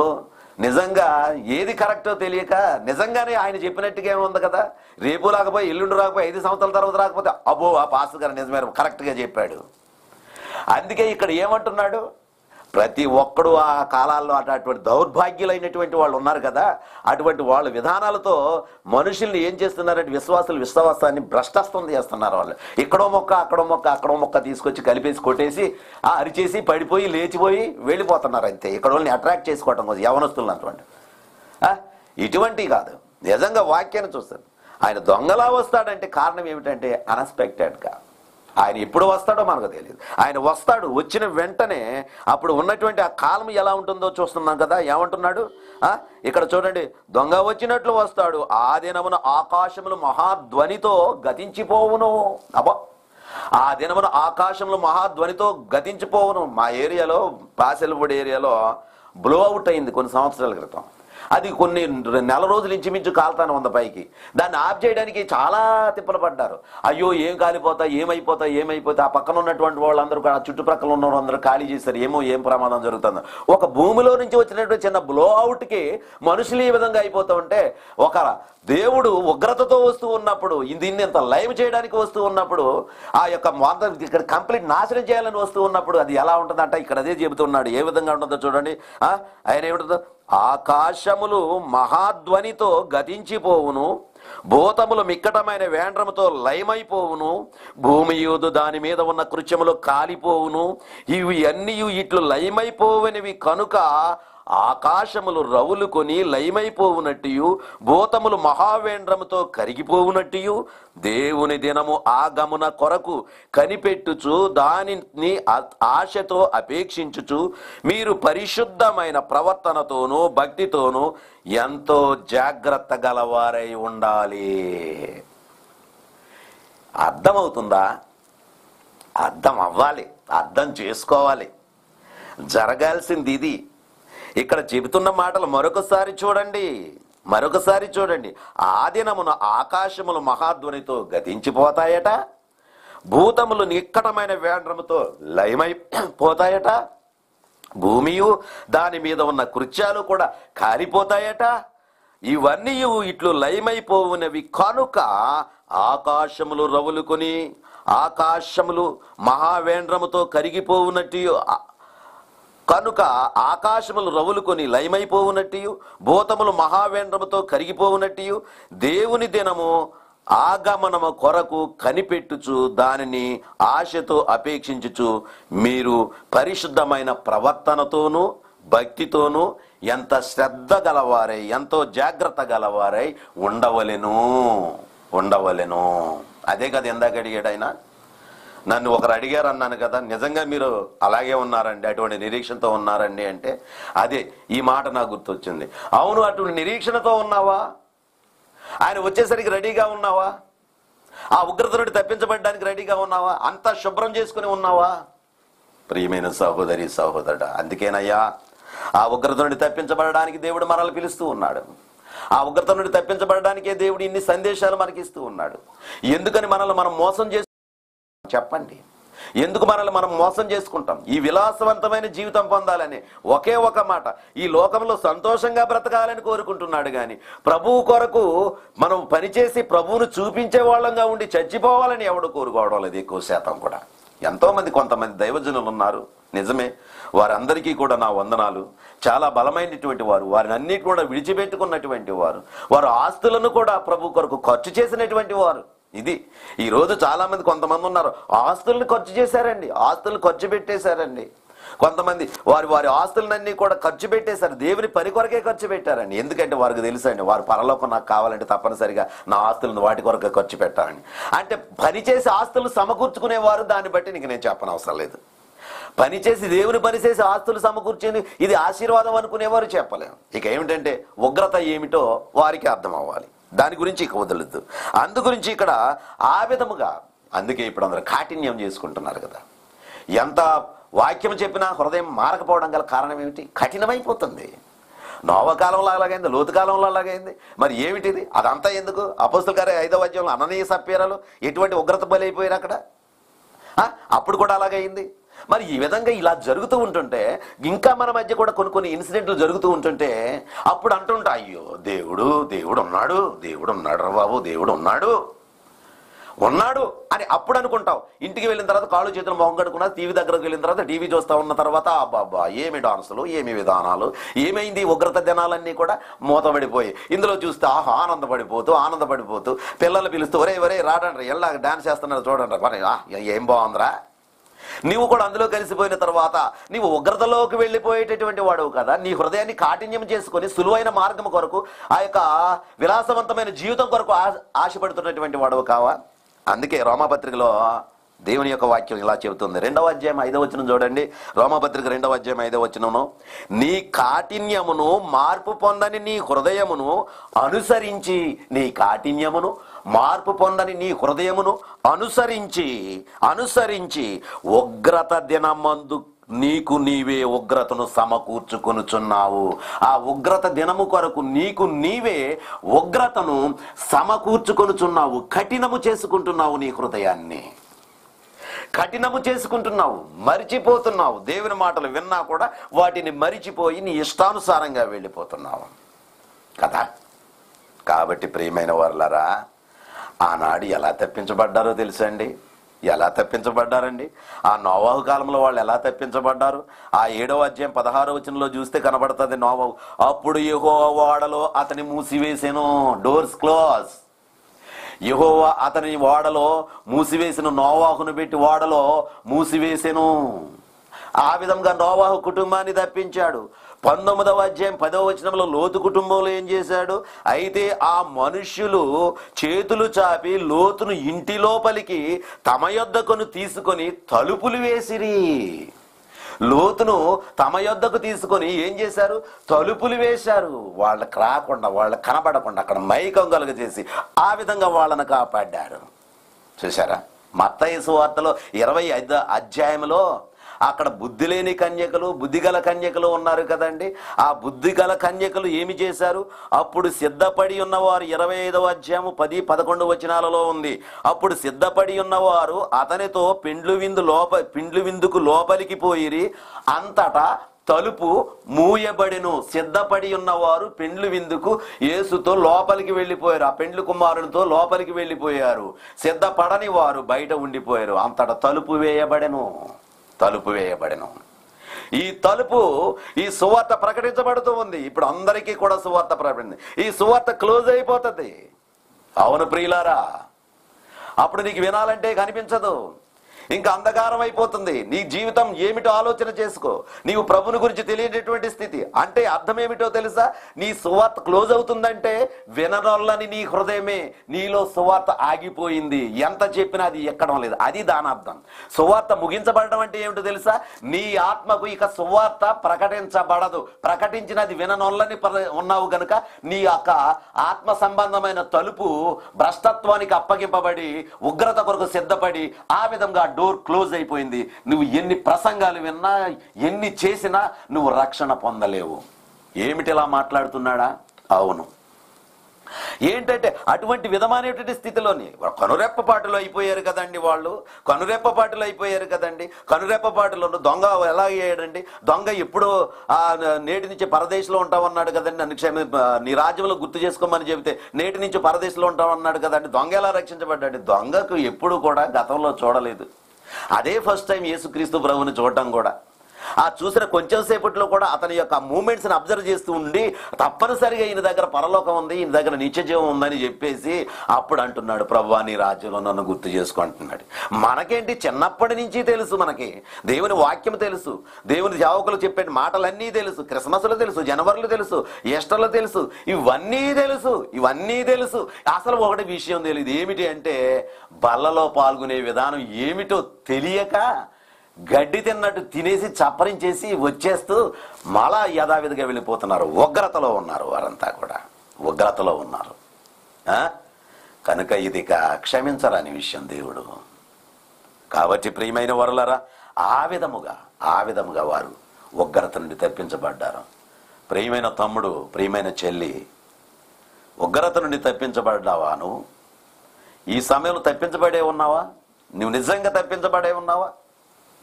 నిజంగా ఏది కరెక్టో తెలియక నిజంగానే ఆయన చెప్పినట్టుగా ఏముంది కదా? రేపు రాకపోయి ఎల్లుండి రాకపోయి ఐదు సంవత్సరాల తర్వాత రాకపోతే అబ్బో ఆ పాస్టర్ గారు నిజమే కరెక్ట్గా చెప్పాడు. అందుకే ఇక్కడ ఏమంటున్నాడు? ప్రతి ఒక్కడు ఆ కాలాల్లో అటు అటువంటి దౌర్భాగ్యులైనటువంటి వాళ్ళు ఉన్నారు కదా అటువంటి వాళ్ళ విధానాలతో మనుషుల్ని ఏం చేస్తున్నారంటే విశ్వాసులు విశ్వాసాన్ని భ్రష్టస్థం చేస్తున్నారు వాళ్ళు. ఇక్కడో మొక్క అక్కడో మొక్క అక్కడో మొక్క తీసుకొచ్చి కలిపేసి కొట్టేసి ఆ అరిచేసి పడిపోయి లేచిపోయి వెళ్ళిపోతున్నారు అంతే. ఇక్కడ వాళ్ళని అట్రాక్ట్ చేసుకోవటం కోసం యవనస్తులు అటువంటి. ఇటువంటివి కాదు. నిజంగా వాక్యాన్ని చూస్తాను ఆయన దొంగలా వస్తాడంటే కారణం ఏమిటంటే అన్ఎక్స్పెక్టెడ్గా ఆయన ఎప్పుడు వస్తాడో మనకు తెలియదు. ఆయన వస్తాడు వచ్చిన వెంటనే అప్పుడు ఉన్నటువంటి ఆ కాలం ఎలా ఉంటుందో చూస్తున్నాం కదా. ఏమంటున్నాడు? ఇక్కడ చూడండి. దొంగ వచ్చినట్లు వస్తాడు ఆ దినమున ఆకాశములు మహాధ్వనితో గతించిపోవును. అబ్బా! ఆ దినమున ఆకాశంలో మహాధ్వనితో గతించిపోవును. మా ఏరియాలో పాసెలపూడి ఏరియాలో బ్లో అవుట్ అయింది కొన్ని సంవత్సరాల క్రితం. అది కొన్ని నెల రోజులు ఇంచుమించు కాలుతాను వంద పైకి. దాన్ని ఆఫ్ చేయడానికి చాలా తిప్పలు పడ్డారు. అయ్యో ఏం కాలిపోతా ఏమైపోతా ఏమైపోతా. ఆ పక్కన ఉన్నటువంటి వాళ్ళందరూ కూడా ఆ చుట్టుప్రక్కల ఉన్న వాళ్ళందరూ ఖాళీ చేశారు. ఏమో ఏం ప్రమాదం జరుగుతుందో. ఒక భూమిలో నుంచి వచ్చినటువంటి చిన్న బ్లో అవుట్కి మనుషులు ఈ విధంగా అయిపోతూ ఉంటే ఒక దేవుడు ఉగ్రతతో వస్తూ ఉన్నప్పుడు దీన్ని ఇంత లైవ్ చేయడానికి వస్తూ ఉన్నప్పుడు ఆ యొక్క మొత్తం ఇక్కడ కంప్లీట్ నాశనం చేయాలని వస్తూ ఉన్నప్పుడు అది ఎలా ఉంటుందంట ఇక్కడ అదే చెబుతున్నాడు. ఏ విధంగా ఉంటుందో చూడండి. ఆయన ఏమిటో ఆకాశములు మహాధ్వనితో గతించిపోవును భూతములు మిక్కటమైన వేండ్రముతో లయమైపోవును భూమి యూదు దాని మీద ఉన్న కృత్యములు కాలిపోవును ఇవి అన్నీ ఇట్లు లయమైపోవనివి కనుక ఆకాశములు రవులు కొని లయమైపోవునట్టియు భూతములు మహావేంద్రముతో కరిగిపోవునట్టియు. దేవుని దినము ఆగమున కొరకు కనిపెట్టుచు దానిని ఆశతో అపేక్షించుచు మీరు పరిశుద్ధమైన ప్రవర్తనతోనూ భక్తితోనూ ఎంతో జాగ్రత్త గలవారై ఉండాలి. అర్థమవుతుందా? అర్థం అవ్వాలి అర్థం చేసుకోవాలి. జరగాల్సింది ఇది. ఇక్కడ చెబుతున్న మాటలు మరొకసారి చూడండి. మరొకసారి చూడండి. ఆదినమున ఆకాశములు మహాధ్వనితో గతించిపోతాయట. భూతములు నిక్కటమైన వేండ్రముతో లయమై పోతాయట. భూమియు దాని మీద ఉన్న కృత్యాలు కూడా కాలిపోతాయట. ఇవన్నీ ఇట్లు లయమైపోవునవి కనుక ఆకాశములు రవులుకొని ఆకాశములు మహావేంద్రముతో కరిగిపోవునట్టు కనుక ఆకాశములు రవులుకొని లయమైపోవునట్టియు భూతములు మహావేంద్రముతో కరిగిపోవునట్టియు దేవుని దినము ఆగమనము కొరకు కనిపెట్టుచు దానిని ఆశతో అపేక్షించుచు మీరు పరిశుద్ధమైన ప్రవర్తనతోనూ భక్తితోనూ ఎంత శ్రద్ధ గలవారై ఎంతో జాగ్రత్త గలవారై ఉండవలెను ఉండవలెను. అదే కదా ఎందాక అడిగాడు ఆయన. నన్ను ఒకరు అడిగారు అన్నాను కదా నిజంగా మీరు అలాగే ఉన్నారండి అటువంటి నిరీక్షణతో ఉన్నారండి అంటే అదే ఈ మాట నాకు గుర్తొచ్చింది. అవును అటువంటి నిరీక్షణతో ఉన్నావా? ఆయన వచ్చేసరికి రెడీగా ఉన్నావా? ఆ ఉగ్రత నుండి తప్పించబడడానికి రెడీగా ఉన్నావా? అంతా శుభ్రం చేసుకుని ఉన్నావా? ప్రియమైన సహోదరి సహోదరుడు అందుకేనయ్యా ఆ ఉగ్రత నుండి తప్పించబడడానికి దేవుడు మనల్ని పిలుస్తూ ఉన్నాడు. ఆ ఉగ్రత నుండి తప్పించబడడానికే దేవుడు ఇన్ని సందేశాలు మనకి ఇస్తూ ఉన్నాడు. ఎందుకని మనల్ని మనం మోసం చేసి చెప్పండి. ఎందుకు మనల్ని మనం మోసం చేసుకుంటాం? ఈ విలాసవంతమైన జీవితం పొందాలని ఒకే ఒక మాట. ఈ లోకంలో సంతోషంగా బ్రతకాలని కోరుకుంటున్నాడు కానీ ప్రభువు కొరకు మనం పనిచేసి ప్రభువును చూపించే వాళ్ళంగా ఉండి చచ్చిపోవాలని ఎవడు కోరుకోవడం లేదు ఎక్కువ శాతం కూడా. ఎంతోమంది కొంతమంది దైవజనులు ఉన్నారు. నిజమే వారందరికీ కూడా నా వందనాలు. చాలా బలమైనటువంటి వారు వారిని అన్నిటి కూడా విడిచిపెట్టుకున్నటువంటి వారు వారు ఆస్తులను కూడా ప్రభు కొరకు ఖర్చు చేసినటువంటి వారు. ఇది. ఈరోజు చాలామంది కొంతమంది ఉన్నారు. ఆస్తుల్ని ఖర్చు చేశారండి. ఆస్తులు ఖర్చు పెట్టేశారండి. కొంతమంది వారి వారి ఆస్తులన్నీ కూడా ఖర్చు పెట్టేశారు. దేవుని పని కొరకే ఖర్చు పెట్టారండి. ఎందుకంటే వారికి తెలుసండి వారు పరలోకం నాకు కావాలంటే తప్పనిసరిగా నా ఆస్తులను వాటి కొరకే ఖర్చు పెట్టాలని. అంటే పనిచేసి ఆస్తులు సమకూర్చుకునేవారు దాన్ని బట్టి నీకు నేను చెప్పనవసరం లేదు. పని చేసి దేవుని పని చేసి ఆస్తులు సమకూర్చింది ఇది ఆశీర్వాదం అనుకునేవారు చెప్పలేము ఇక ఏమిటంటే ఉగ్రత ఏమిటో వారికి అర్థం అవ్వాలి. దాని గురించి ఇక వదలద్దు. అందు గురించి ఇక్కడ ఆ విధముగా అందుకే ఇప్పుడు అందరూ కాఠిన్యం చేసుకుంటున్నారు కదా. ఎంత వాక్యం చెప్పినా హృదయం మారకపోవడం గల కారణం ఏమిటి? కఠినమైపోతుంది. నోవకాలంలో అలాగైంది లోతు కాలంలో అలాగైంది. మరి ఏమిటిది అదంతా ఎందుకు? అపోస్తుల గారి ఐదవ అధ్యాయంలో అననీయ సప్పేరాలు ఎటువంటి ఉగ్రత బలైపోయారు అక్కడ? అప్పుడు కూడా అలాగైంది. మరి ఈ విధంగా ఇలా జరుగుతూ ఉంటుంటే ఇంకా మన మధ్య కూడా కొన్ని కొన్ని ఇన్సిడెంట్లు జరుగుతూ ఉంటుంటే అప్పుడు అంటుంటా అయ్యో దేవుడు దేవుడు ఉన్నాడు దేవుడు ఉన్నాడు రా బాబు దేవుడు ఉన్నాడు ఉన్నాడు అని అప్పుడు అనుకుంటావు. ఇంటికి వెళ్ళిన తర్వాత కాళ్ళు చేతులు మొహం కడుకున్నా టీవీ దగ్గరకు వెళ్ళిన తర్వాత టీవీ చూస్తా ఉన్న తర్వాత అబ్బాబ్బా ఏమి డాన్సులు ఏమి విధానాలు ఏమైంది ఉగ్రత దినాలన్నీ కూడా మూతపడిపోయి ఇందులో చూస్తే ఆహా ఆనందపడిపోతూ ఆనందపడిపోతూ పిల్లలు పిలుస్తూ ఒరే ఒరే రాడండి ఎలా డాన్స్ చేస్తున్నారు చూడండి మరి ఏం బాగుందిరా? నీవు కూడా అందులో కలిసిపోయిన తర్వాత నీవు ఉగ్రతలోకి వెళ్ళిపోయేటటువంటి వాడు కదా. నీ హృదయాన్ని కాఠిన్యం చేసుకొని సులువైన మార్గం కొరకు ఆ యొక్క విలాసవంతమైన జీవితం కొరకు ఆశపడుతున్నటువంటి వాడు కావా? అందుకే రోమాపత్రికలో దేవుని యొక్క వాక్యం ఇలా చెబుతుంది. రెండవ అధ్యాయం ఐదవ వచనం చూడండి. రోమపత్రిక రెండవ అధ్యాయం ఐదవ వచనమును నీ కాఠిన్యమును మార్పు పొందని నీ హృదయమును అనుసరించి నీ కాఠిన్యమును మార్పు పొందని నీ హృదయమును అనుసరించి అనుసరించి ఉగ్రత దినమందు నీకు నీవే ఉగ్రతను సమకూర్చుకొనుచున్నావు. ఆ ఉగ్రత దినము కొరకు నీకు నీవే ఉగ్రతను సమకూర్చుకొనుచున్నావు. కఠినము చేసుకుంటున్నావు నీ హృదయాన్ని. కఠినము చేసుకుంటున్నావు. మరిచిపోతున్నావు. దేవుని మాటలు విన్నా కూడా వాటిని మరిచిపోయి నీ ఇష్టానుసారంగా వెళ్ళిపోతున్నావు. కదా? కాబట్టి ప్రియమైన వర్లరా ఆనాడు ఎలా తప్పించబడ్డారో తెలుసండి? ఎలా తప్పించబడ్డారండి? ఆ నోవాహు కాలంలో వాళ్ళు ఎలా తప్పించబడ్డారు? ఆ ఏడవ అధ్యాయం పదహారో వచనంలో చూస్తే కనబడుతుంది నోవాహు. అప్పుడు యహో వాడలో అతని మూసివేసాను. డోర్స్ క్లోజ్ యహోవా అతని ఓడలో మూసివేసిన. నోవాహును పెట్టి ఓడలో మూసివేసాను. ఆ విధంగా నోవాహు కుటుంబాన్ని తప్పించాడు. పంతొమ్మిదవ అధ్యాయం పదవ వచనంలో లోతు కుటుంబంలో ఏం చేశాడు? అయితే ఆ మనుష్యులు చేతులు చాపి లోతును ఇంటి లోపలికి తమ యొద్దకును తీసుకొని తలుపులు వేసిరి. లోతును తమ యొద్దకు తీసుకొని ఏం చేశారు? తలుపులు వేశారు. వాళ్ళకి రాకుండా వాళ్ళకి కనబడకుండా అక్కడ మైకం కలుగజేసి ఆ విధంగా వాళ్ళను కాపాడారు. చూసారా మత్త వార్తలో ఇరవై ఐదు అధ్యాయంలో అక్కడ బుద్ధి లేని కన్యకలు బుద్ధిగల కన్యకలు ఉన్నారు కదండి. ఆ బుద్ధిగల కన్యకలు ఏమి చేశారు? అప్పుడు సిద్ధపడి ఉన్నవారు ఇరవై ఐదవ అధ్యాయము పది పదకొండు వచనాలలో ఉంది. అప్పుడు సిద్ధపడి ఉన్నవారు అతనితో పెండ్లు విందు లోప పిండ్లు విందుకు లోపలికి పోయిరి. అంతటా తలుపు మూయబడిను. సిద్ధపడి ఉన్నవారు పెండ్లు విందుకు యేసుతో లోపలికి వెళ్ళిపోయారు. ఆ పెండ్లు కుమారునితో లోపలికి వెళ్ళిపోయారు. సిద్ధపడని వారు బయట ఉండిపోయారు. అంతటా తలుపు వేయబడెను. తలుపు వేయబడను. ఈ తలుపు ఈ సువార్త ప్రకటించబడుతూ ఉంది. ఇప్పుడు అందరికీ కూడా సువార్త ప్రకటింది ఈ సువార్త క్లోజ్ అయిపోతుంది. అవును ప్రియులారా అప్పుడు నీకు వినాలంటే కనిపించదు. ఇంకా అంధకారం అయిపోతుంది. నీ జీవితం ఏమిటో ఆలోచన చేసుకో. నీవు ప్రభుని గురించి తెలియనటువంటి స్థితి. అంటే అర్థం ఏమిటో తెలుసా? నీ సువార్త క్లోజ్ అవుతుందంటే విననొల్లని నీ హృదయమే. నీలో సువార్త ఆగిపోయింది. ఎంత చెప్పినా అది ఎక్కడం లేదు. అది దానార్థం. సువార్త ముగించబడడం అంటే ఏమిటో తెలుసా? నీ ఆత్మకు ఇక సువార్త ప్రకటించబడదు. ప్రకటించినది విననొల్లని ఉన్నావు గనుక నీ యొక్క ఆత్మ సంబంధమైన తలుపు భ్రష్టత్వానికి అప్పగింపబడి ఉగ్రత కొరకు సిద్ధపడి ఆ విధంగా డోర్ క్లోజ్ అయిపోయింది. నువ్వు ఎన్ని ప్రసంగాలు విన్నా ఎన్ని చేసినా నువ్వు రక్షణ పొందలేవు. ఏమిటి ఇలా మాట్లాడుతున్నాడా? అవును. ఏంటంటే అటువంటి విధమైనటువంటి స్థితిలోని కనురెప్పపాటులో అయిపోయారు కదండి వాళ్ళు. కనురెప్పపాటులో అయిపోయారు కదండి. కనురెప్పపాటులో దొంగ ఎలా అయ్యాడండి దొంగ ఎప్పుడో ఆ నేటి నుంచి పరదేశంలో ఉంటామన్నాడు కదండి. నన్ను క్షమి నీ రాజ్యంలో గుర్తు చేసుకోమని చెబితే నేటి నుంచి పరదేశంలో ఉంటామన్నాడు కదండి. దొంగ ఎలా రక్షించబడ్డాడు? దొంగకు ఎప్పుడు కూడా గతంలో చూడలేదు. అదే ఫస్ట్ టైం యేసుక్రీస్తు ప్రభుని చూడటం కూడా. ఆ చూసిన కొంచెం సేపట్లో కూడా అతని యొక్క మూమెంట్స్ని అబ్జర్వ్ చేస్తూ ఉండి తప్పనిసరిగా ఈయన దగ్గర పరలోకం ఉంది ఈయన దగ్గర నిత్యజీవం ఉందని చెప్పేసి అప్పుడు అంటున్నాడు ప్రభా నీ రాజ్యంలో నన్ను గుర్తు చేసుకుంటున్నాడు మనకేంటి? చిన్నప్పటి నుంచి తెలుసు మనకి. దేవుని వాక్యం తెలుసు. దేవుని జావకులు చెప్పే మాటలన్నీ తెలుసు. క్రిస్మస్లు తెలుసు జనవరిలు తెలుసు ఈస్టర్లు తెలుసు. ఇవన్నీ తెలుసు ఇవన్నీ తెలుసు. అసలు ఒకటి విషయం తెలియదు ఏమిటి అంటే బల్లలో పాల్గొనే విధానం ఏమిటో తెలియక గడ్డి తిన్నట్టు తినేసి చప్పరించేసి వచ్చేస్తూ మళ్ళా యథావిధిగా వెళ్ళిపోతున్నారు. ఉగ్రతలో ఉన్నారు వారంతా కూడా. ఉగ్రతలో ఉన్నారు. కనుక ఇది క్షమించరాని విషయం దేవుడు. కాబట్టి ప్రియమైన వరులరా ఆ విధముగా ఆ విధముగా వారు ఉగ్రత నుండి తప్పించబడ్డారు. ప్రియమైన తమ్ముడు ప్రియమైన చెల్లి ఉగ్రత నుండి తప్పించబడ్డావా నువ్వు? ఈ సమయంలో తప్పించబడే ఉన్నావా? నువ్వు నిజంగా తప్పించబడే ఉన్నావా?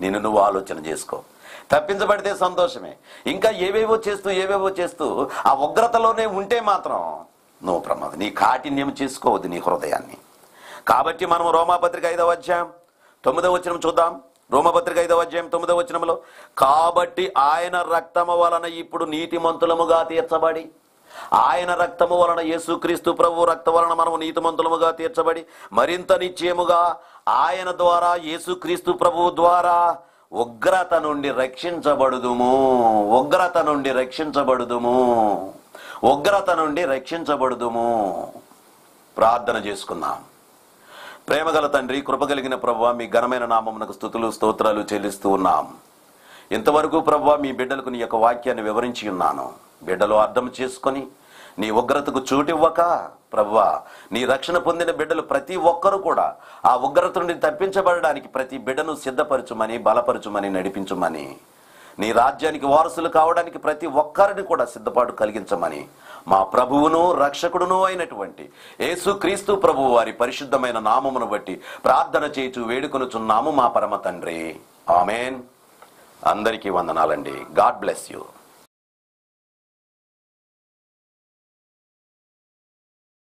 నేను నువ్వు ఆలోచన చేసుకో. తప్పించబడితే సంతోషమే. ఇంకా ఏవేవో చేస్తూ ఏవేవో చేస్తూ ఆ ఉగ్రతలోనే ఉంటే మాత్రం నువ్వు ప్రమాదం. నీ కాఠిన్యం చేసుకోవద్దు నీ హృదయాన్ని. కాబట్టి మనం రోమాపత్రిక ఐదవ అధ్యాయం తొమ్మిదవ వచనం చూద్దాం. రోమపత్రిక ఐదవ అధ్యాయం తొమ్మిదవ వచనంలో కాబట్టి ఆయన రక్తము వలన ఇప్పుడు నీతిమంతులముగా తీర్చబడి ఆయన రక్తము వలన యేసుక్రీస్తు ప్రభు రక్త వలన మనము నీతిమంతులముగా తీర్చబడి మరింత నిశ్చయముగా ఆయన ద్వారా యేసుక్రీస్తు ప్రభు ద్వారా ఉగ్రత నుండి రక్షించబడుదుము. ఉగ్రత నుండి రక్షించబడుదుము. ఉగ్రత నుండి రక్షించబడుదుము. ప్రార్థన చేసుకుందాం. ప్రేమగల తండ్రి కృపగలిగిన ప్రభు మీ ఘనమైన నామమునకు స్థుతులు స్తోత్రాలు చెల్లిస్తూ ఉన్నాం. ఇంతవరకు ప్రభు మీ బిడ్డలకు నీ యొక్క వాక్యాన్ని వివరించి ఉన్నాను. బిడ్డలు అర్థం చేసుకొని నీ ఉగ్రతకు చోటివ్వక ప్రభువా నీ రక్షణ పొందిన బిడ్డలు ప్రతి ఒక్కరూ కూడా ఆ ఉగ్రత నుండి తప్పించబడడానికి ప్రతి బిడ్డను సిద్ధపరచుమని బలపరచుమని నడిపించుమని నీ రాజ్యానికి వారసులు కావడానికి ప్రతి ఒక్కరిని కూడా సిద్ధపాటు కలిగించమని మా ప్రభువును రక్షకుడును అయినటువంటి యేసుక్రీస్తు ప్రభువు వారి పరిశుద్ధమైన నామమును బట్టి ప్రార్థన చేచు వేడుకొనుచున్నాము మా పరమ తండ్రి. ఆమెన్. అందరికీ వందనాలండి. God bless you.